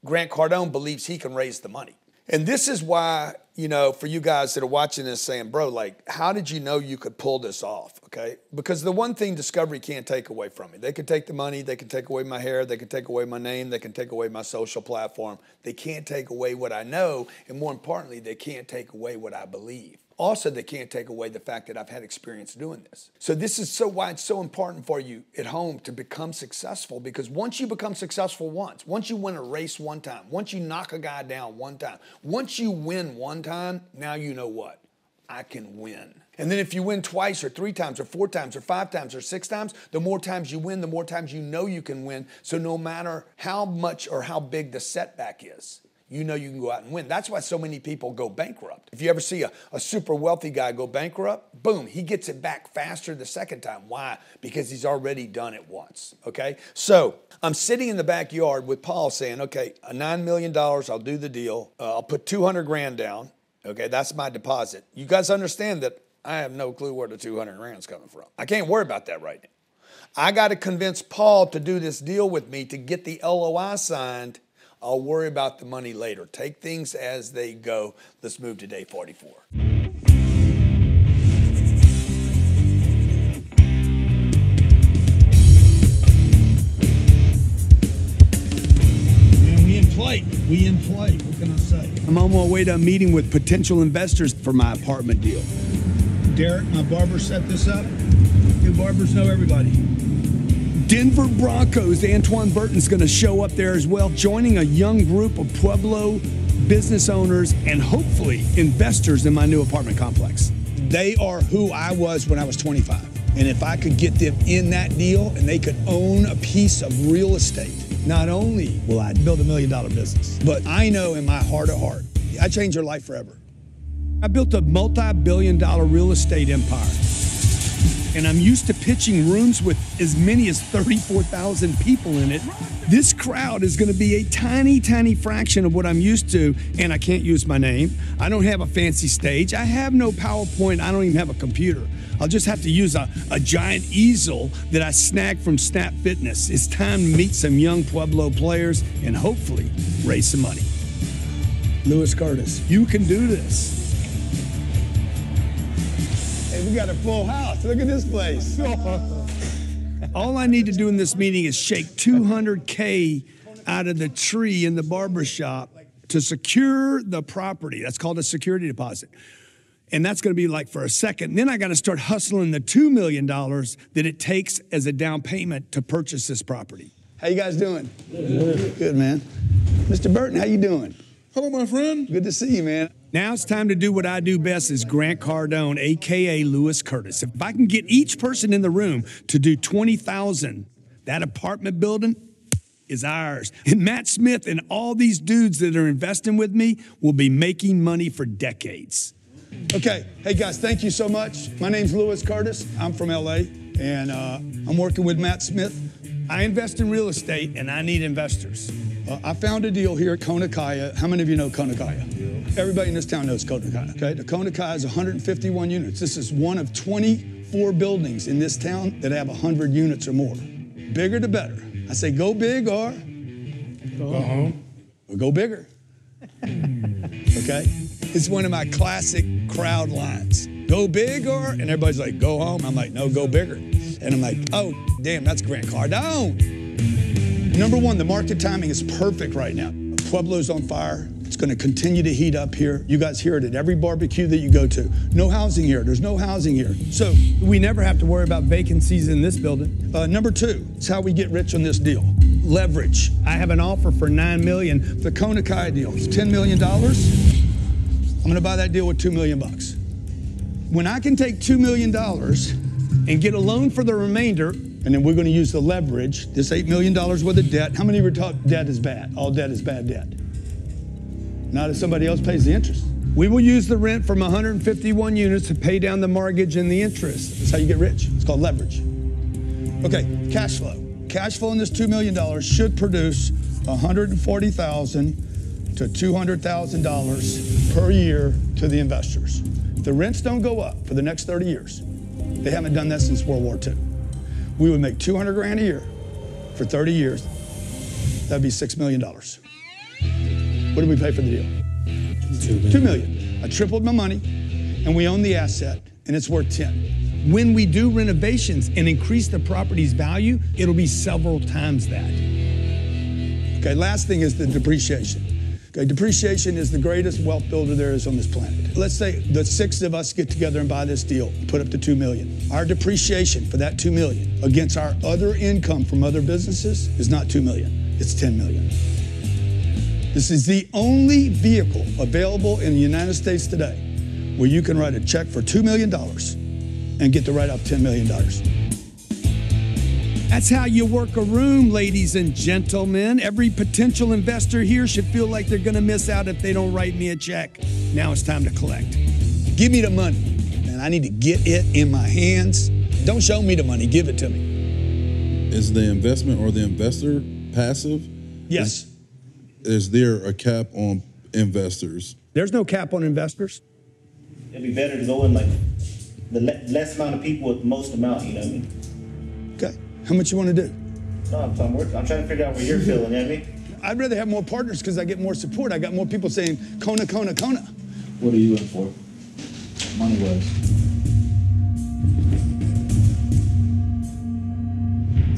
[SPEAKER 5] Grant Cardone believes he can raise the money. And this is why
[SPEAKER 12] you know, for you guys that are watching this saying, bro, like, how did you know you could pull this off? Okay. Because the one thing Discovery can't take away from me, they can take the money, they can take away my hair, they can take away my name, they can take away my social platform. They can't take away what I know. And more importantly, they can't take away what I believe. Also, they can't take away the fact that I've had experience doing this. So, this is so why it's so important for you at home to become successful because once you become successful once, once you win a race one time, once you knock a guy down one time, once you win one time, now you know what? I can win. And then if you win twice or three times or four times or five times or six times, the more times you win, the more times you know you can win. So, no matter how much or how big the setback is, you know you can go out and win. That's why so many people go bankrupt. If you ever see a, a super wealthy guy go bankrupt, boom, he gets it back faster the second time. Why? Because he's already done it once. Okay? So I'm sitting in the backyard with Paul saying, okay, a $9 million, I'll do the deal. Uh, I'll put 200 grand down. Okay, that's my deposit. You guys understand that I have no clue where the 200 grand's coming from. I can't worry about that right now. I got to convince Paul to do this deal with me to get the LOI signed I'll worry about the money later. Take things as they go. Let's move to day 44.
[SPEAKER 5] we in play. We in play. What can I say? I'm on my way to a meeting with potential investors for my apartment deal. Derek, my barber set this up. Good barbers know everybody. Denver Broncos, Antoine Burton's going to show up there as well, joining a young group of Pueblo business owners and hopefully investors in my new apartment complex. They are who I was when I was 25. And if I could get them in that deal and they could own a piece of real estate, not only will I build a million dollar business, but I know in my heart of heart, I changed their life forever. I built a multi billion dollar real estate empire and I'm used to pitching rooms with as many as 34,000 people in it. This crowd is going to be a tiny, tiny fraction of what I'm used to, and I can't use my name. I don't have a fancy stage. I have no PowerPoint. I don't even have a computer. I'll just have to use a, a giant easel that I snagged from Snap Fitness. It's time to meet some young Pueblo players and hopefully raise some money. Louis Curtis, you can do this we got a full house. Look at this place. All I need to do in this meeting is shake 200K out of the tree in the barber shop to secure the property. That's called a security deposit. And that's going to be like for a second. Then I got to start hustling the $2 million that it takes as a down payment to purchase this property. How you guys doing? Good, Good man. Mr. Burton, how you doing?
[SPEAKER 9] Hello, my friend.
[SPEAKER 5] Good to see you, man. Now it's time to do what I do best as Grant Cardone, aka Louis Curtis. If I can get each person in the room to do 20,000, that apartment building is ours. And Matt Smith and all these dudes that are investing with me will be making money for decades. Okay, hey guys, thank you so much. My name's Louis Curtis. I'm from LA, and uh, I'm working with Matt Smith. I invest in real estate, and I need investors. Uh, I found a deal here at Kona Kaya. How many of you know Kona Kaya? Everybody in this town knows Kona Kaya. Okay, the Kona Kaya is 151 units. This is one of 24 buildings in this town that have 100 units or more. Bigger the better. I say go big or
[SPEAKER 9] go home.
[SPEAKER 5] Or go bigger. okay, it's one of my classic crowd lines. Go big or, and everybody's like, go home. I'm like, no, go bigger. And I'm like, oh, damn, that's Grant Cardone. Number one, the market timing is perfect right now. Pueblo's on fire. It's going to continue to heat up here. You guys hear it at every barbecue that you go to. No housing here. There's no housing here. So we never have to worry about vacancies in this building. Uh, number two, it's how we get rich on this deal. Leverage. I have an offer for nine million. The Kona Kai deal ten million dollars. I'm going to buy that deal with two million bucks. When I can take two million dollars and get a loan for the remainder and then we're going to use the leverage, this $8 million worth of debt. How many you taught debt is bad? All debt is bad debt. Not if somebody else pays the interest. We will use the rent from 151 units to pay down the mortgage and the interest. That's how you get rich. It's called leverage. Okay, cash flow. Cash flow in this $2 million should produce 140,000 to $200,000 per year to the investors. If the rents don't go up for the next 30 years, they haven't done that since World War II we would make 200 grand a year for 30 years. That'd be $6 million. What did we pay for the deal?
[SPEAKER 9] Two million.
[SPEAKER 5] Two million. I tripled my money, and we own the asset, and it's worth 10. When we do renovations and increase the property's value, it'll be several times that. Okay, last thing is the depreciation. Okay, depreciation is the greatest wealth builder there is on this planet. Let's say the six of us get together and buy this deal, put up to two million. Our depreciation for that two million against our other income from other businesses is not two million, it's 10 million. This is the only vehicle available in the United States today where you can write a check for $2 million and get to write off $10 million. That's how you work a room, ladies and gentlemen. Every potential investor here should feel like they're going to miss out if they don't write me a check. Now it's time to collect. Give me the money, and I need to get it in my hands. Don't show me the money, give it to me.
[SPEAKER 9] Is the investment or the investor passive?
[SPEAKER 5] Yes.
[SPEAKER 9] Is, is there a cap on investors?
[SPEAKER 5] There's no cap on investors.
[SPEAKER 6] It'd be better to go in like the le- less amount of people with the most amount, you know what I mean?
[SPEAKER 5] Okay. How much you want to do?
[SPEAKER 6] No, I'm, I'm, working, I'm trying to figure out where you're feeling, you know what I mean?
[SPEAKER 5] I'd rather have more partners because I get more support. I got more people saying, Kona, Kona, Kona.
[SPEAKER 6] What are you in for? Money wise.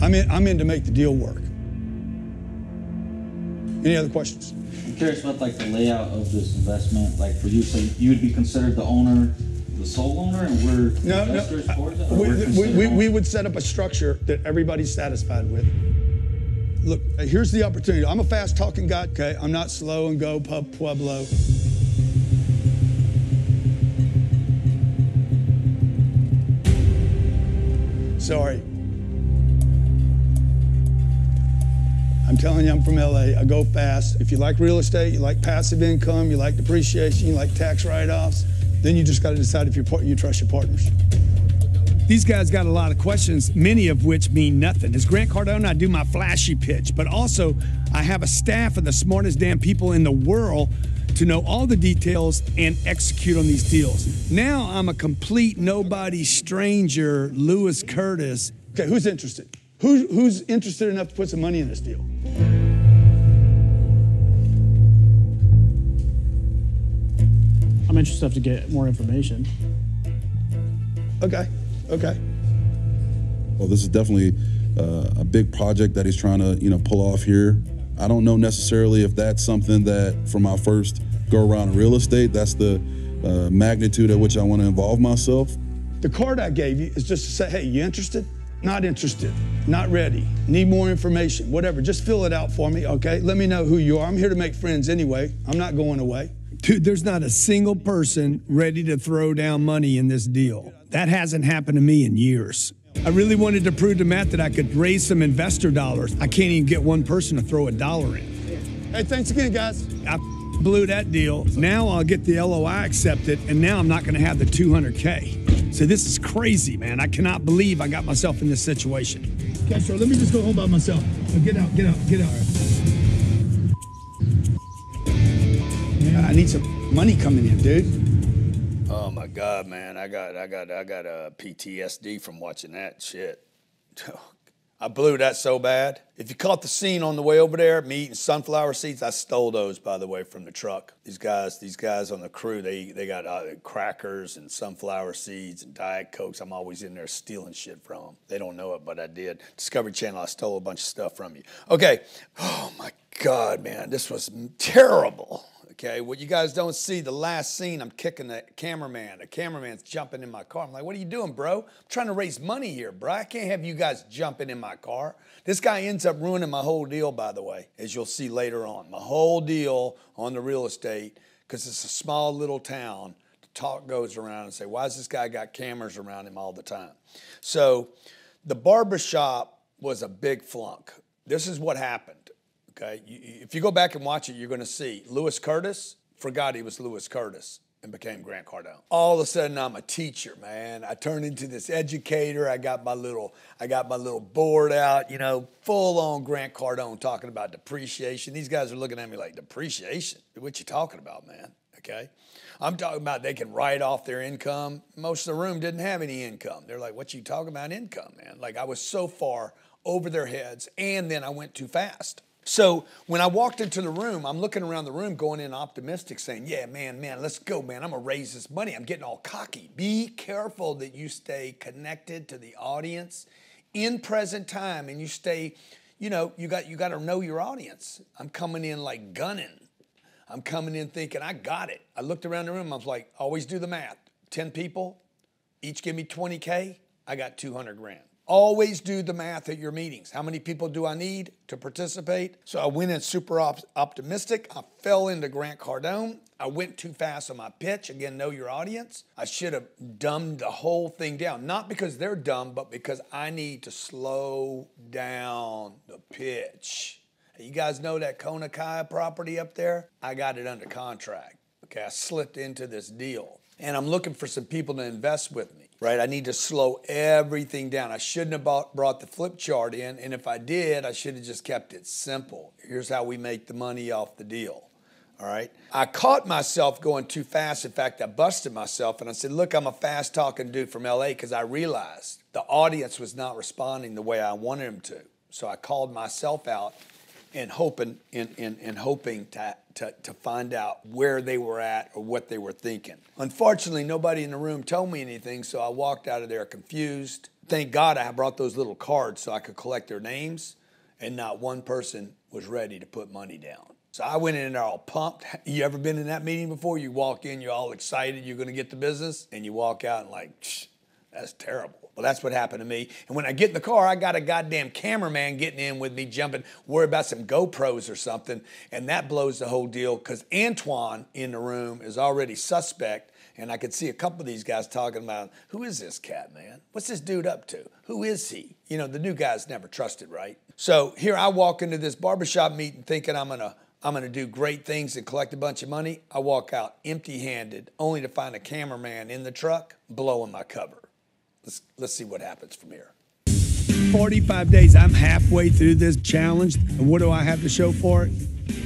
[SPEAKER 5] I'm in, I'm in to make the deal work. Any other questions?
[SPEAKER 10] I'm curious about like the layout of this investment, like for you, so you would be considered the owner, the sole owner, and we're
[SPEAKER 5] No,
[SPEAKER 10] investors
[SPEAKER 5] no.
[SPEAKER 10] towards it?
[SPEAKER 5] We, we, we, we would set up a structure that everybody's satisfied with. Look, here's the opportunity. I'm a fast talking guy, okay? I'm not slow and go pub pueblo. Sorry. I'm telling you, I'm from LA. I go fast. If you like real estate, you like passive income, you like depreciation, you like tax write offs, then you just got to decide if you're, par- you trust your partners. These guys got a lot of questions, many of which mean nothing. As Grant Cardone, I do my flashy pitch, but also I have a staff of the smartest damn people in the world to know all the details and execute on these deals. Now I'm a complete nobody stranger, Louis Curtis. Okay, who's interested? Who, who's interested enough to put some money in this deal?
[SPEAKER 13] I'm interested enough to get more information.
[SPEAKER 5] Okay, okay.
[SPEAKER 9] Well, this is definitely uh, a big project that he's trying to, you know, pull off here. I don't know necessarily if that's something that, for my first go around in real estate, that's the uh, magnitude at which I want to involve myself.
[SPEAKER 5] The card I gave you is just to say, hey, you interested? Not interested. Not ready. Need more information. Whatever. Just fill it out for me, okay? Let me know who you are. I'm here to make friends anyway. I'm not going away. Dude, there's not a single person ready to throw down money in this deal. That hasn't happened to me in years. I really wanted to prove to Matt that I could raise some investor dollars. I can't even get one person to throw a dollar in. Hey, thanks again, guys. I blew that deal. Now I'll get the LOI accepted, and now I'm not going to have the 200K. So this is crazy, man. I cannot believe I got myself in this situation. Castro, let me just go home by myself. So get out, get out, get out. I need some money coming in, dude.
[SPEAKER 14] Oh my God, man! I got, I got, I got uh, a PTSD from watching that shit. Oh, I blew that so bad. If you caught the scene on the way over there, me eating sunflower seeds, I stole those by the way from the truck. These guys, these guys on the crew, they they got uh, crackers and sunflower seeds and diet cokes. I'm always in there stealing shit from them. They don't know it, but I did. Discovery Channel, I stole a bunch of stuff from you. Okay. Oh my God, man, this was terrible. Okay, what you guys don't see, the last scene, I'm kicking the cameraman. The cameraman's jumping in my car. I'm like, what are you doing, bro? I'm trying to raise money here, bro. I can't have you guys jumping in my car. This guy ends up ruining my whole deal, by the way, as you'll see later on. My whole deal on the real estate, because it's a small little town. The talk goes around and say, why this guy got cameras around him all the time? So the barbershop was a big flunk. This is what happened. Okay, you, if you go back and watch it, you're going to see Louis Curtis forgot he was Louis Curtis and became Grant Cardone. All of a sudden, I'm a teacher, man. I turned into this educator. I got my little, I got my little board out, you know, full on Grant Cardone talking about depreciation. These guys are looking at me like depreciation. What you talking about, man? Okay. I'm talking about they can write off their income. Most of the room didn't have any income. They're like, what you talking about income, man? Like I was so far over their heads and then I went too fast.
[SPEAKER 5] So when I walked into the room, I'm looking around the room going in optimistic, saying, Yeah, man, man, let's go, man. I'm going to raise this money. I'm getting all cocky. Be careful that you stay connected to the audience in present time and you stay, you know, you got you got to know your audience. I'm coming in like gunning. I'm coming in thinking I got it. I looked around the room, I was like, always do the math. 10 people, each give me 20K, I got 200 grand. Always do the math at your meetings. How many people do I need to participate? So I went in super op- optimistic. I fell into Grant Cardone. I went too fast on my pitch. Again, know your audience. I should have dumbed the whole thing down. Not because they're dumb, but because I need to slow down the pitch. You guys know that Kona Kai property up there? I got it under contract. Okay, I slipped into this deal. And I'm looking for some people to invest with me right? I need to slow everything down. I shouldn't have brought the flip chart in, and if I did, I should have just kept it simple. Here's how we make the money off the deal. All right. I caught myself going too fast. In fact, I busted myself and I said, Look, I'm a fast talking dude from LA because I realized the audience was not responding the way I wanted them to. So I called myself out and hoping and, and, and hoping to, to, to find out where they were at or what they were thinking. Unfortunately, nobody in the room told me anything, so I walked out of there confused. Thank God I brought those little cards so I could collect their names, and not one person was ready to put money down. So I went in there all pumped. You ever been in that meeting before? You walk in, you're all excited, you're going to get the business, and you walk out and like, that's terrible. Well, that's what happened to me. And when I get in the car, I got a goddamn cameraman getting in with me, jumping, worry about some GoPros or something. And that blows the whole deal because Antoine in the room is already suspect. And I could see a couple of these guys talking about, who is this cat, man? What's this dude up to? Who is he? You know, the new guy's never trusted, right? So here I walk into this barbershop meeting thinking I'm gonna I'm gonna do great things and collect a bunch of money. I walk out empty-handed, only to find a cameraman in the truck blowing my cover. Let's, let's see what happens from here.
[SPEAKER 1] 45 days. I'm halfway through this challenge. And what do I have to show for it?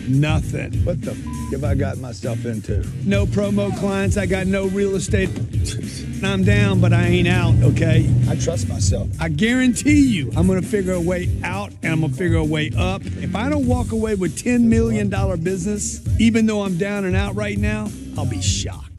[SPEAKER 1] Nothing.
[SPEAKER 5] What the f- have I got myself into?
[SPEAKER 1] No promo clients. I got no real estate. I'm down, but I ain't out, okay?
[SPEAKER 5] I trust myself.
[SPEAKER 1] I guarantee you, I'm gonna figure a way out and I'm gonna figure a way up. If I don't walk away with $10 million business, even though I'm down and out right now, I'll be shocked.